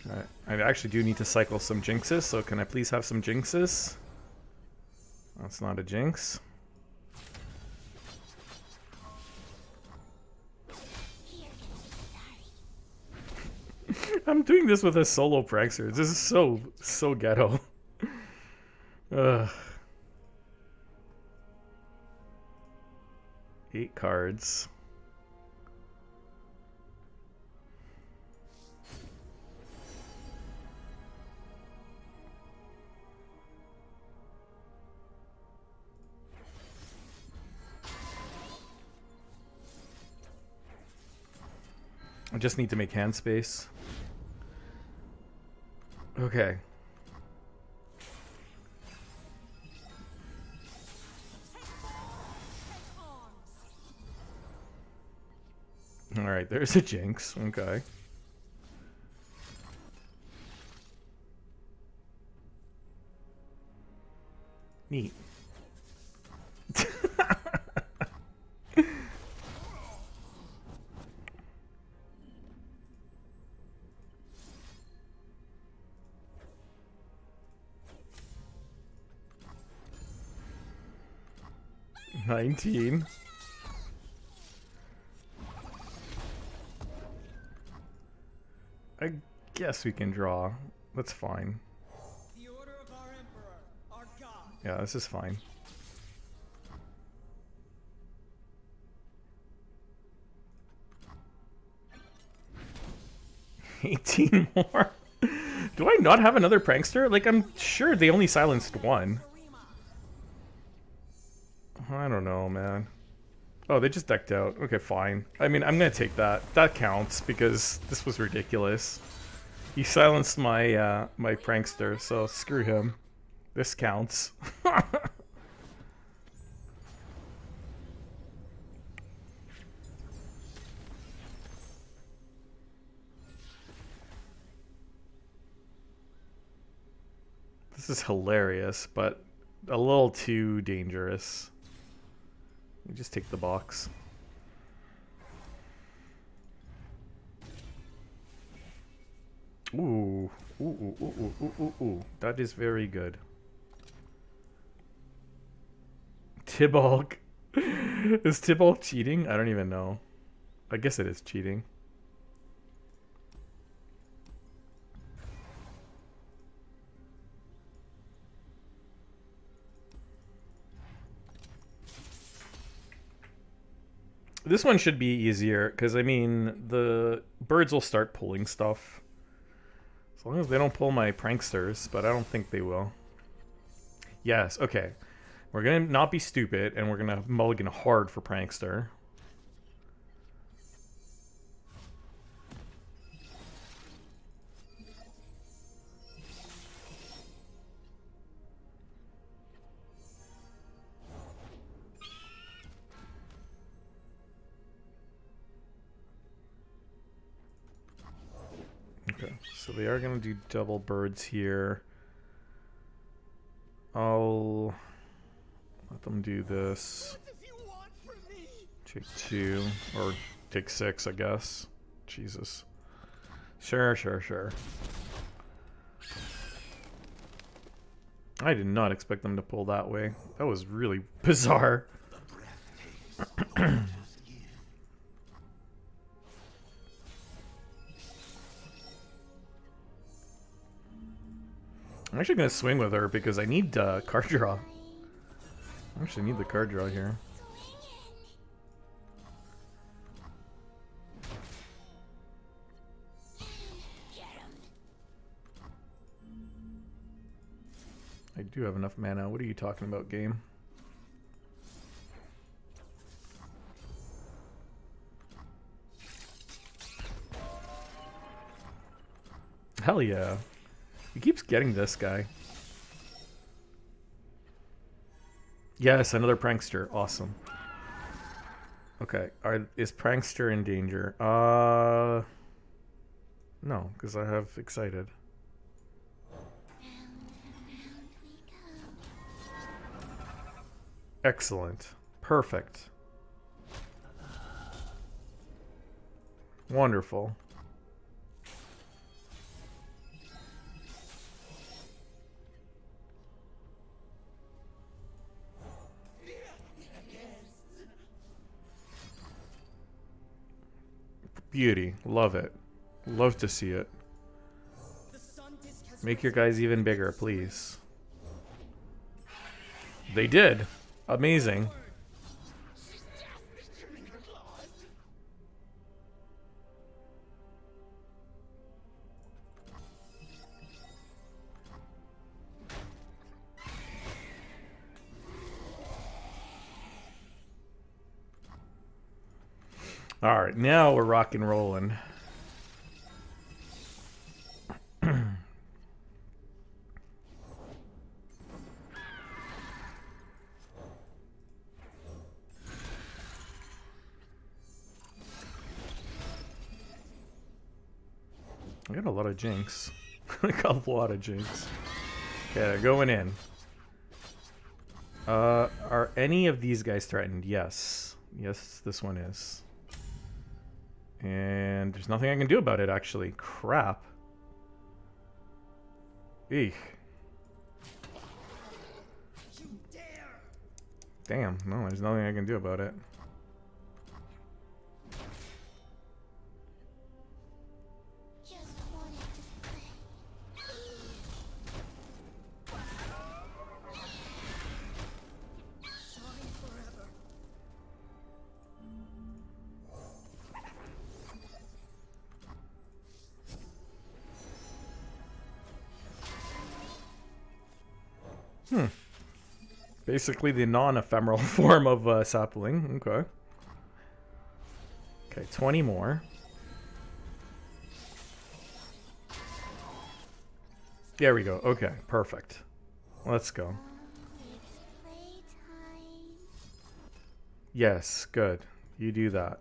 I actually do need to cycle some jinxes, so can I please have some jinxes? That's not a jinx. I'm doing this with a solo prankster. This is so so ghetto. Ugh. Eight cards. I just need to make hand space. Okay. All right, there's a jinx. Okay. Neat. Nineteen. I guess we can draw. That's fine. Our emperor, our. Yeah, this is fine. Eighteen more. Do I not have another prankster? Like I'm sure they only silenced one. Don't know, man. Oh, they just decked out. Okay, fine. I mean, I'm gonna take that. That counts because this was ridiculous. He silenced my uh, my prankster, so screw him. This counts. this is hilarious, but a little too dangerous. You just take the box. Ooh, ooh, ooh, ooh, ooh, ooh, ooh, ooh. That is very good. Tibalt. is Tibalt cheating? I don't even know. I guess it is cheating. This one should be easier because I mean the birds will start pulling stuff. As long as they don't pull my pranksters, but I don't think they will. Yes, okay. We're gonna not be stupid and we're gonna mulligan hard for prankster. They are gonna do double birds here. I'll let them do this. Take two, or take six, I guess. Jesus. Sure, sure, sure. I did not expect them to pull that way. That was really bizarre. I'm actually gonna swing with her because I need uh, card draw. I actually need the card draw here. I do have enough mana. What are you talking about, game? Hell yeah. He keeps getting this guy. Yes, another prankster. Awesome. Okay, are is prankster in danger? Uh No, because I have excited. Excellent. Perfect. Wonderful. Beauty. Love it. Love to see it. Make your guys even bigger, please. They did. Amazing. All right, now we're rock and rolling. I got a lot of jinx. I got a lot of jinx. Okay, they're going in. Uh, are any of these guys threatened? Yes. Yes, this one is. And there's nothing I can do about it, actually. Crap. Eek. Damn, no, there's nothing I can do about it. Basically the non-ephemeral form of uh, sapling. Okay. Okay, 20 more. There we go. Okay, perfect. Let's go. Yes, good. You do that.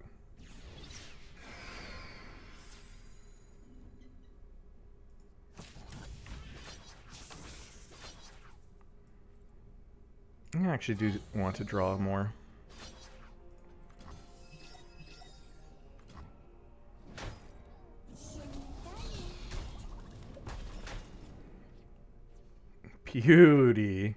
Actually do want to draw more. Beauty.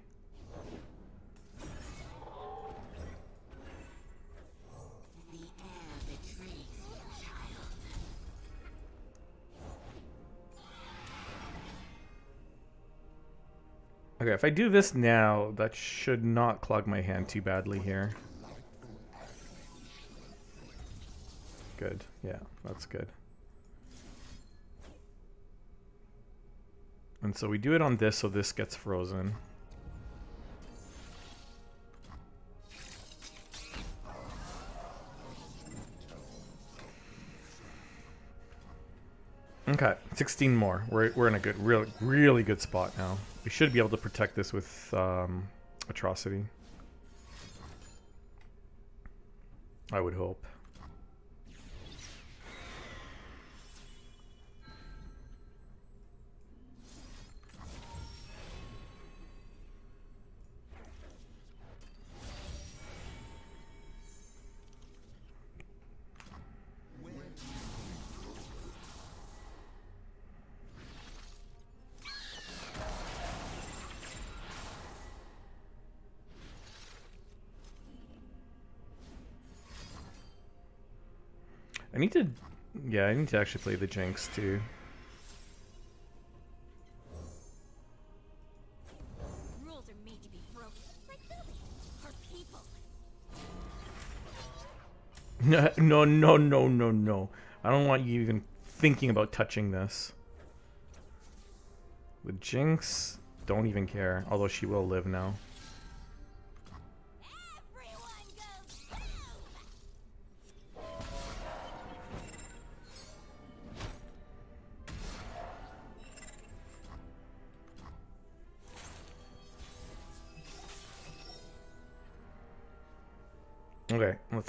If I do this now, that should not clog my hand too badly here. Good. Yeah, that's good. And so we do it on this so this gets frozen. Okay, 16 more. We're, we're in a good, really, really good spot now. We should be able to protect this with um, Atrocity. I would hope. I need to, yeah, I need to actually play the Jinx too. Rules are made to be broken. Like buildings people. No, no, no, no, no, no. I don't want you even thinking about touching this. The Jinx, don't even care. Although she will live now.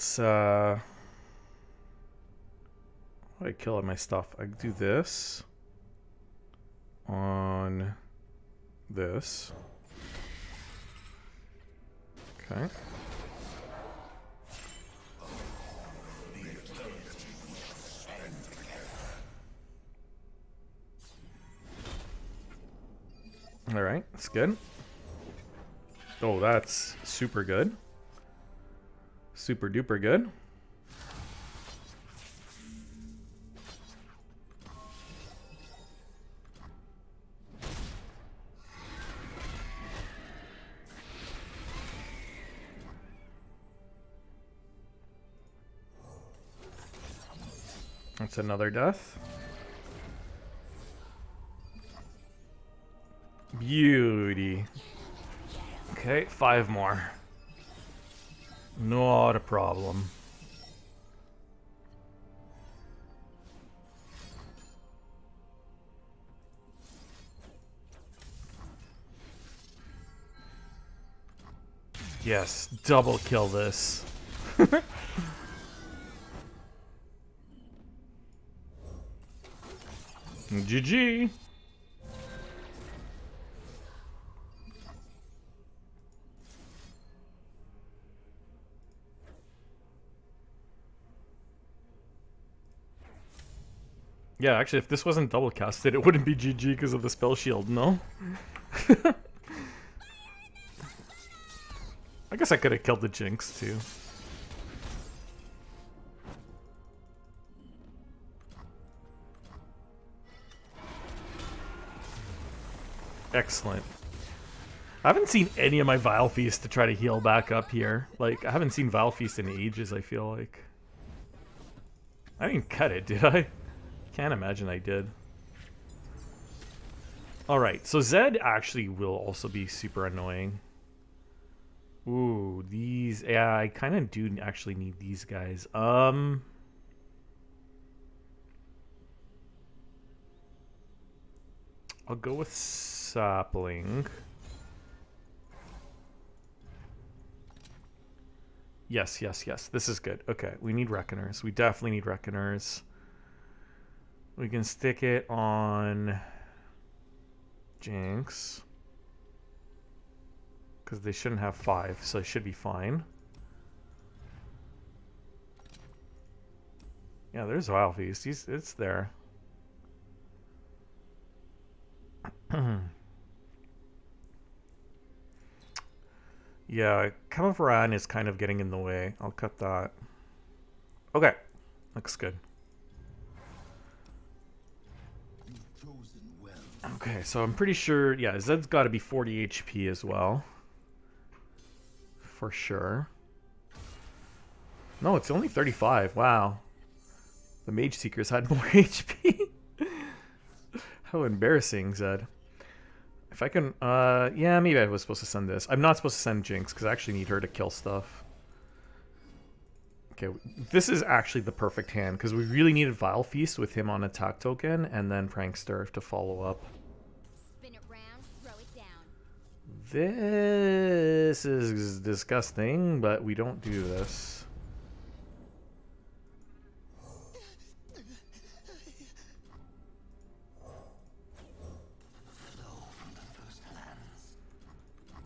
Let's uh I kill all my stuff? I do this on this. Okay. All right, that's good. Oh, that's super good. Super duper good. That's another death. Beauty. Okay, five more. Not a problem. Yes, double kill this. GG. Yeah, actually, if this wasn't double casted, it wouldn't be GG because of the spell shield, no? I guess I could have killed the Jinx, too. Excellent. I haven't seen any of my Vile Feast to try to heal back up here. Like, I haven't seen Vile Feast in ages, I feel like. I didn't cut it, did I? Can't imagine I did. Alright, so Zed actually will also be super annoying. Ooh, these... Yeah, I kind of do actually need these guys. Um... I'll go with Sapling. Yes, yes, yes. This is good. Okay, we need Reckoners. We definitely need Reckoners. We can stick it on Jinx. Because they shouldn't have five, so it should be fine. Yeah, there's Vile Feast. He's, it's there. yeah, Camavoran is kind of getting in the way. I'll cut that. Okay, looks good. Okay, so I'm pretty sure, yeah, Zed's got to be 40 HP as well. For sure. No, it's only 35. Wow. The Mage Seekers had more HP. How embarrassing, Zed. If I can, uh, yeah, maybe I was supposed to send this. I'm not supposed to send Jinx because I actually need her to kill stuff. Okay, this is actually the perfect hand because we really needed Vile Feast with him on attack token and then Prankster to follow up. This is disgusting, but we don't do this.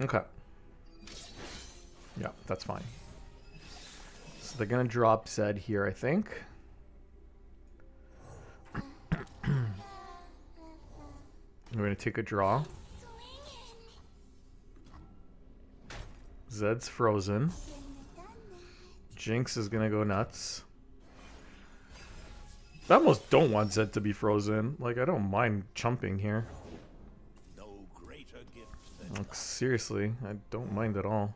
Okay. Yeah, that's fine. So they're gonna drop Zed here, I think. We're gonna take a draw. Zed's frozen. Jinx is gonna go nuts. I almost don't want Zed to be frozen. Like, I don't mind chumping here. Like, seriously, I don't mind at all.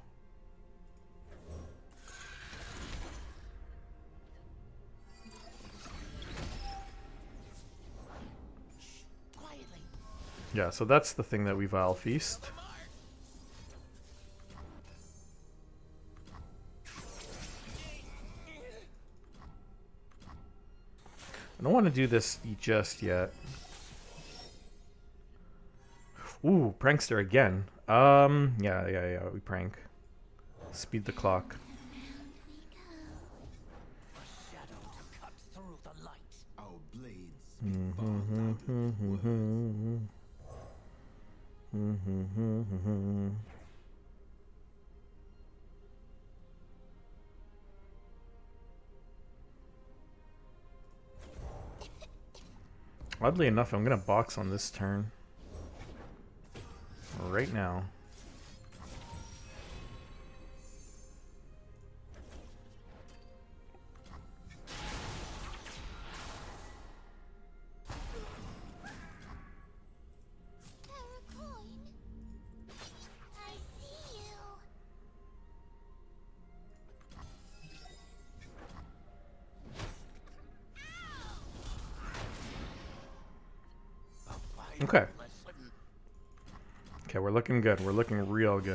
Yeah, so that's the thing that we Vile Feast. Want to do this just yet. Ooh, prankster again. Um, yeah, yeah, yeah, we prank. Speed the clock. Shadow Oddly enough, I'm gonna box on this turn. Right now.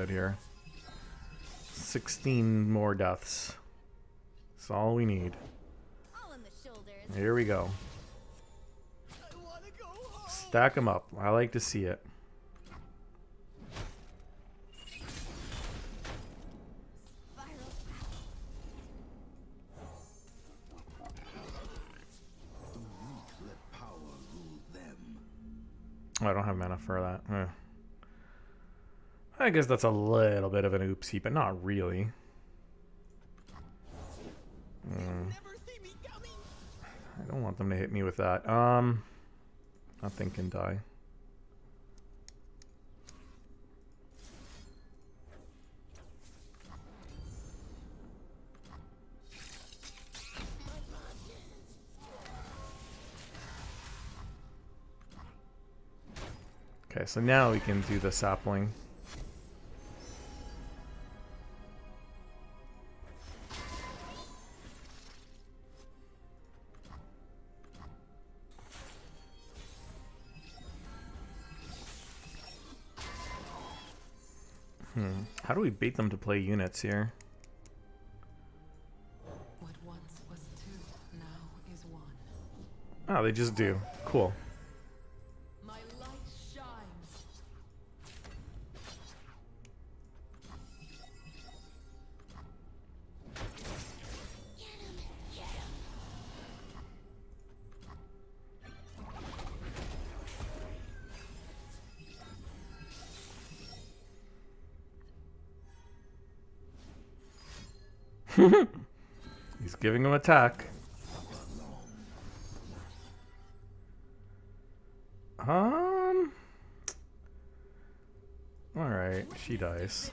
Real good here. 16 more deaths. That's all we need. All on the shoulders. Here we go. I want to go home. Stack them up. I like to see it. Spiral. Let power rule them. Oh, I don't have mana for that. Eh. I guess that's a little bit of an oopsie, but not really. Mm. I don't want them to hit me with that. Um, nothing can die. Okay, so now we can do the sapling. Do we bait them to play units here? What once was two, now is one. Oh, they just do. Cool. Giving him attack. Um. All right, she dies.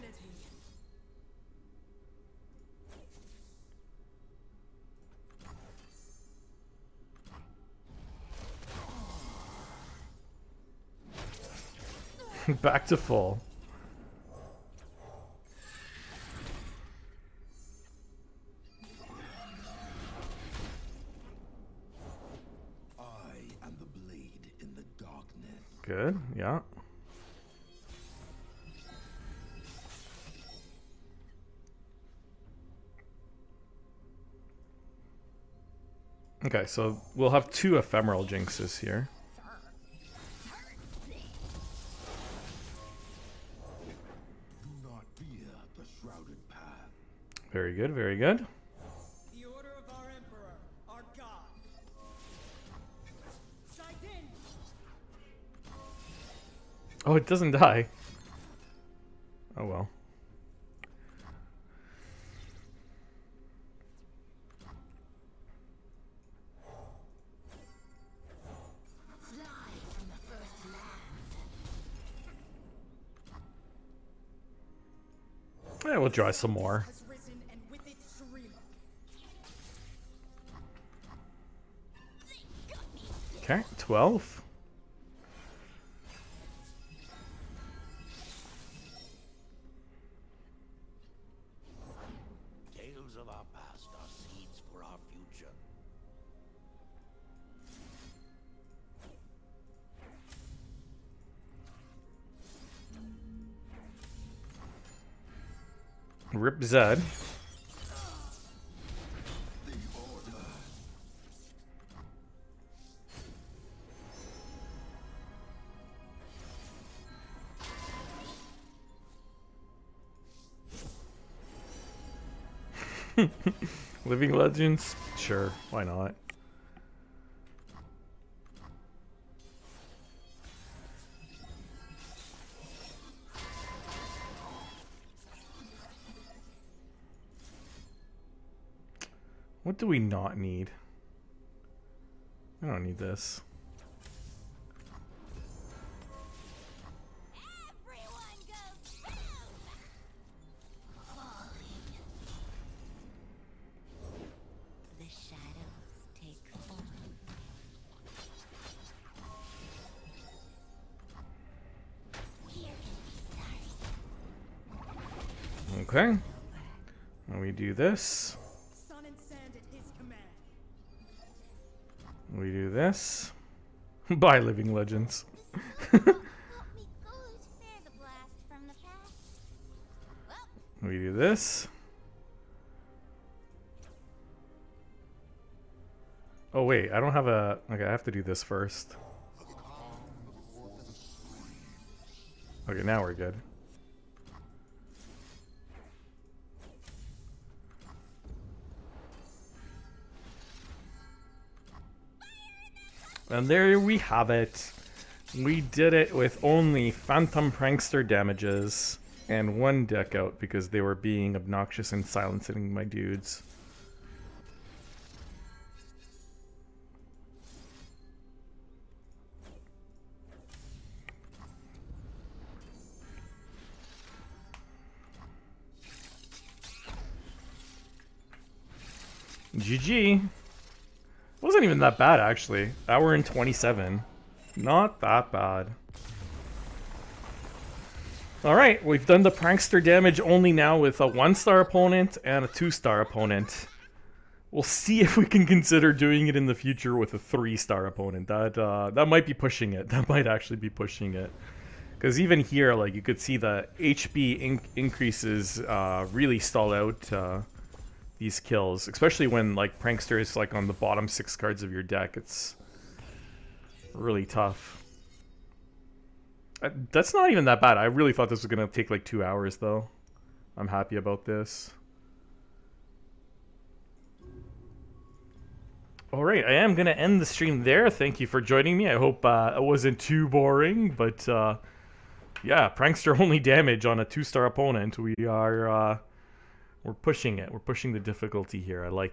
Back to full. Okay, so we'll have two ephemeral jinxes here. Very good, very good. Our emperor, our Oh, it doesn't die. Try some more. Okay, 12. Zed. Living Legends? Sure, why not? What do we not need? I don't need this. Okay. When we do this, Bye, Living Legends. We do this. Oh wait, I don't have a. Okay, I have to do this first. Okay, now we're good. And there we have it. We did it with only Phantom Prankster damages and one deck out because they were being obnoxious and silencing my dudes. GG. Wasn't even that bad actually. Hour and 27. Not that bad. Alright, we've done the prankster damage only now with a one star opponent and a two star opponent. We'll see if we can consider doing it in the future with a three star opponent. That uh, that might be pushing it. That might actually be pushing it. Because even here, like you could see the HP in- increases uh, really stall out uh, these kills, especially when like prankster is like on the bottom six cards of your deck. It's really tough. Uh, That's not even that bad. I really thought this was gonna take like two hours, though. I'm happy about this. All right, I am gonna end the stream there. Thank you for joining me. I hope uh, it wasn't too boring, but uh, yeah, prankster only damage on a two-star opponent. We are uh, we're pushing it. We're pushing the difficulty here. I like.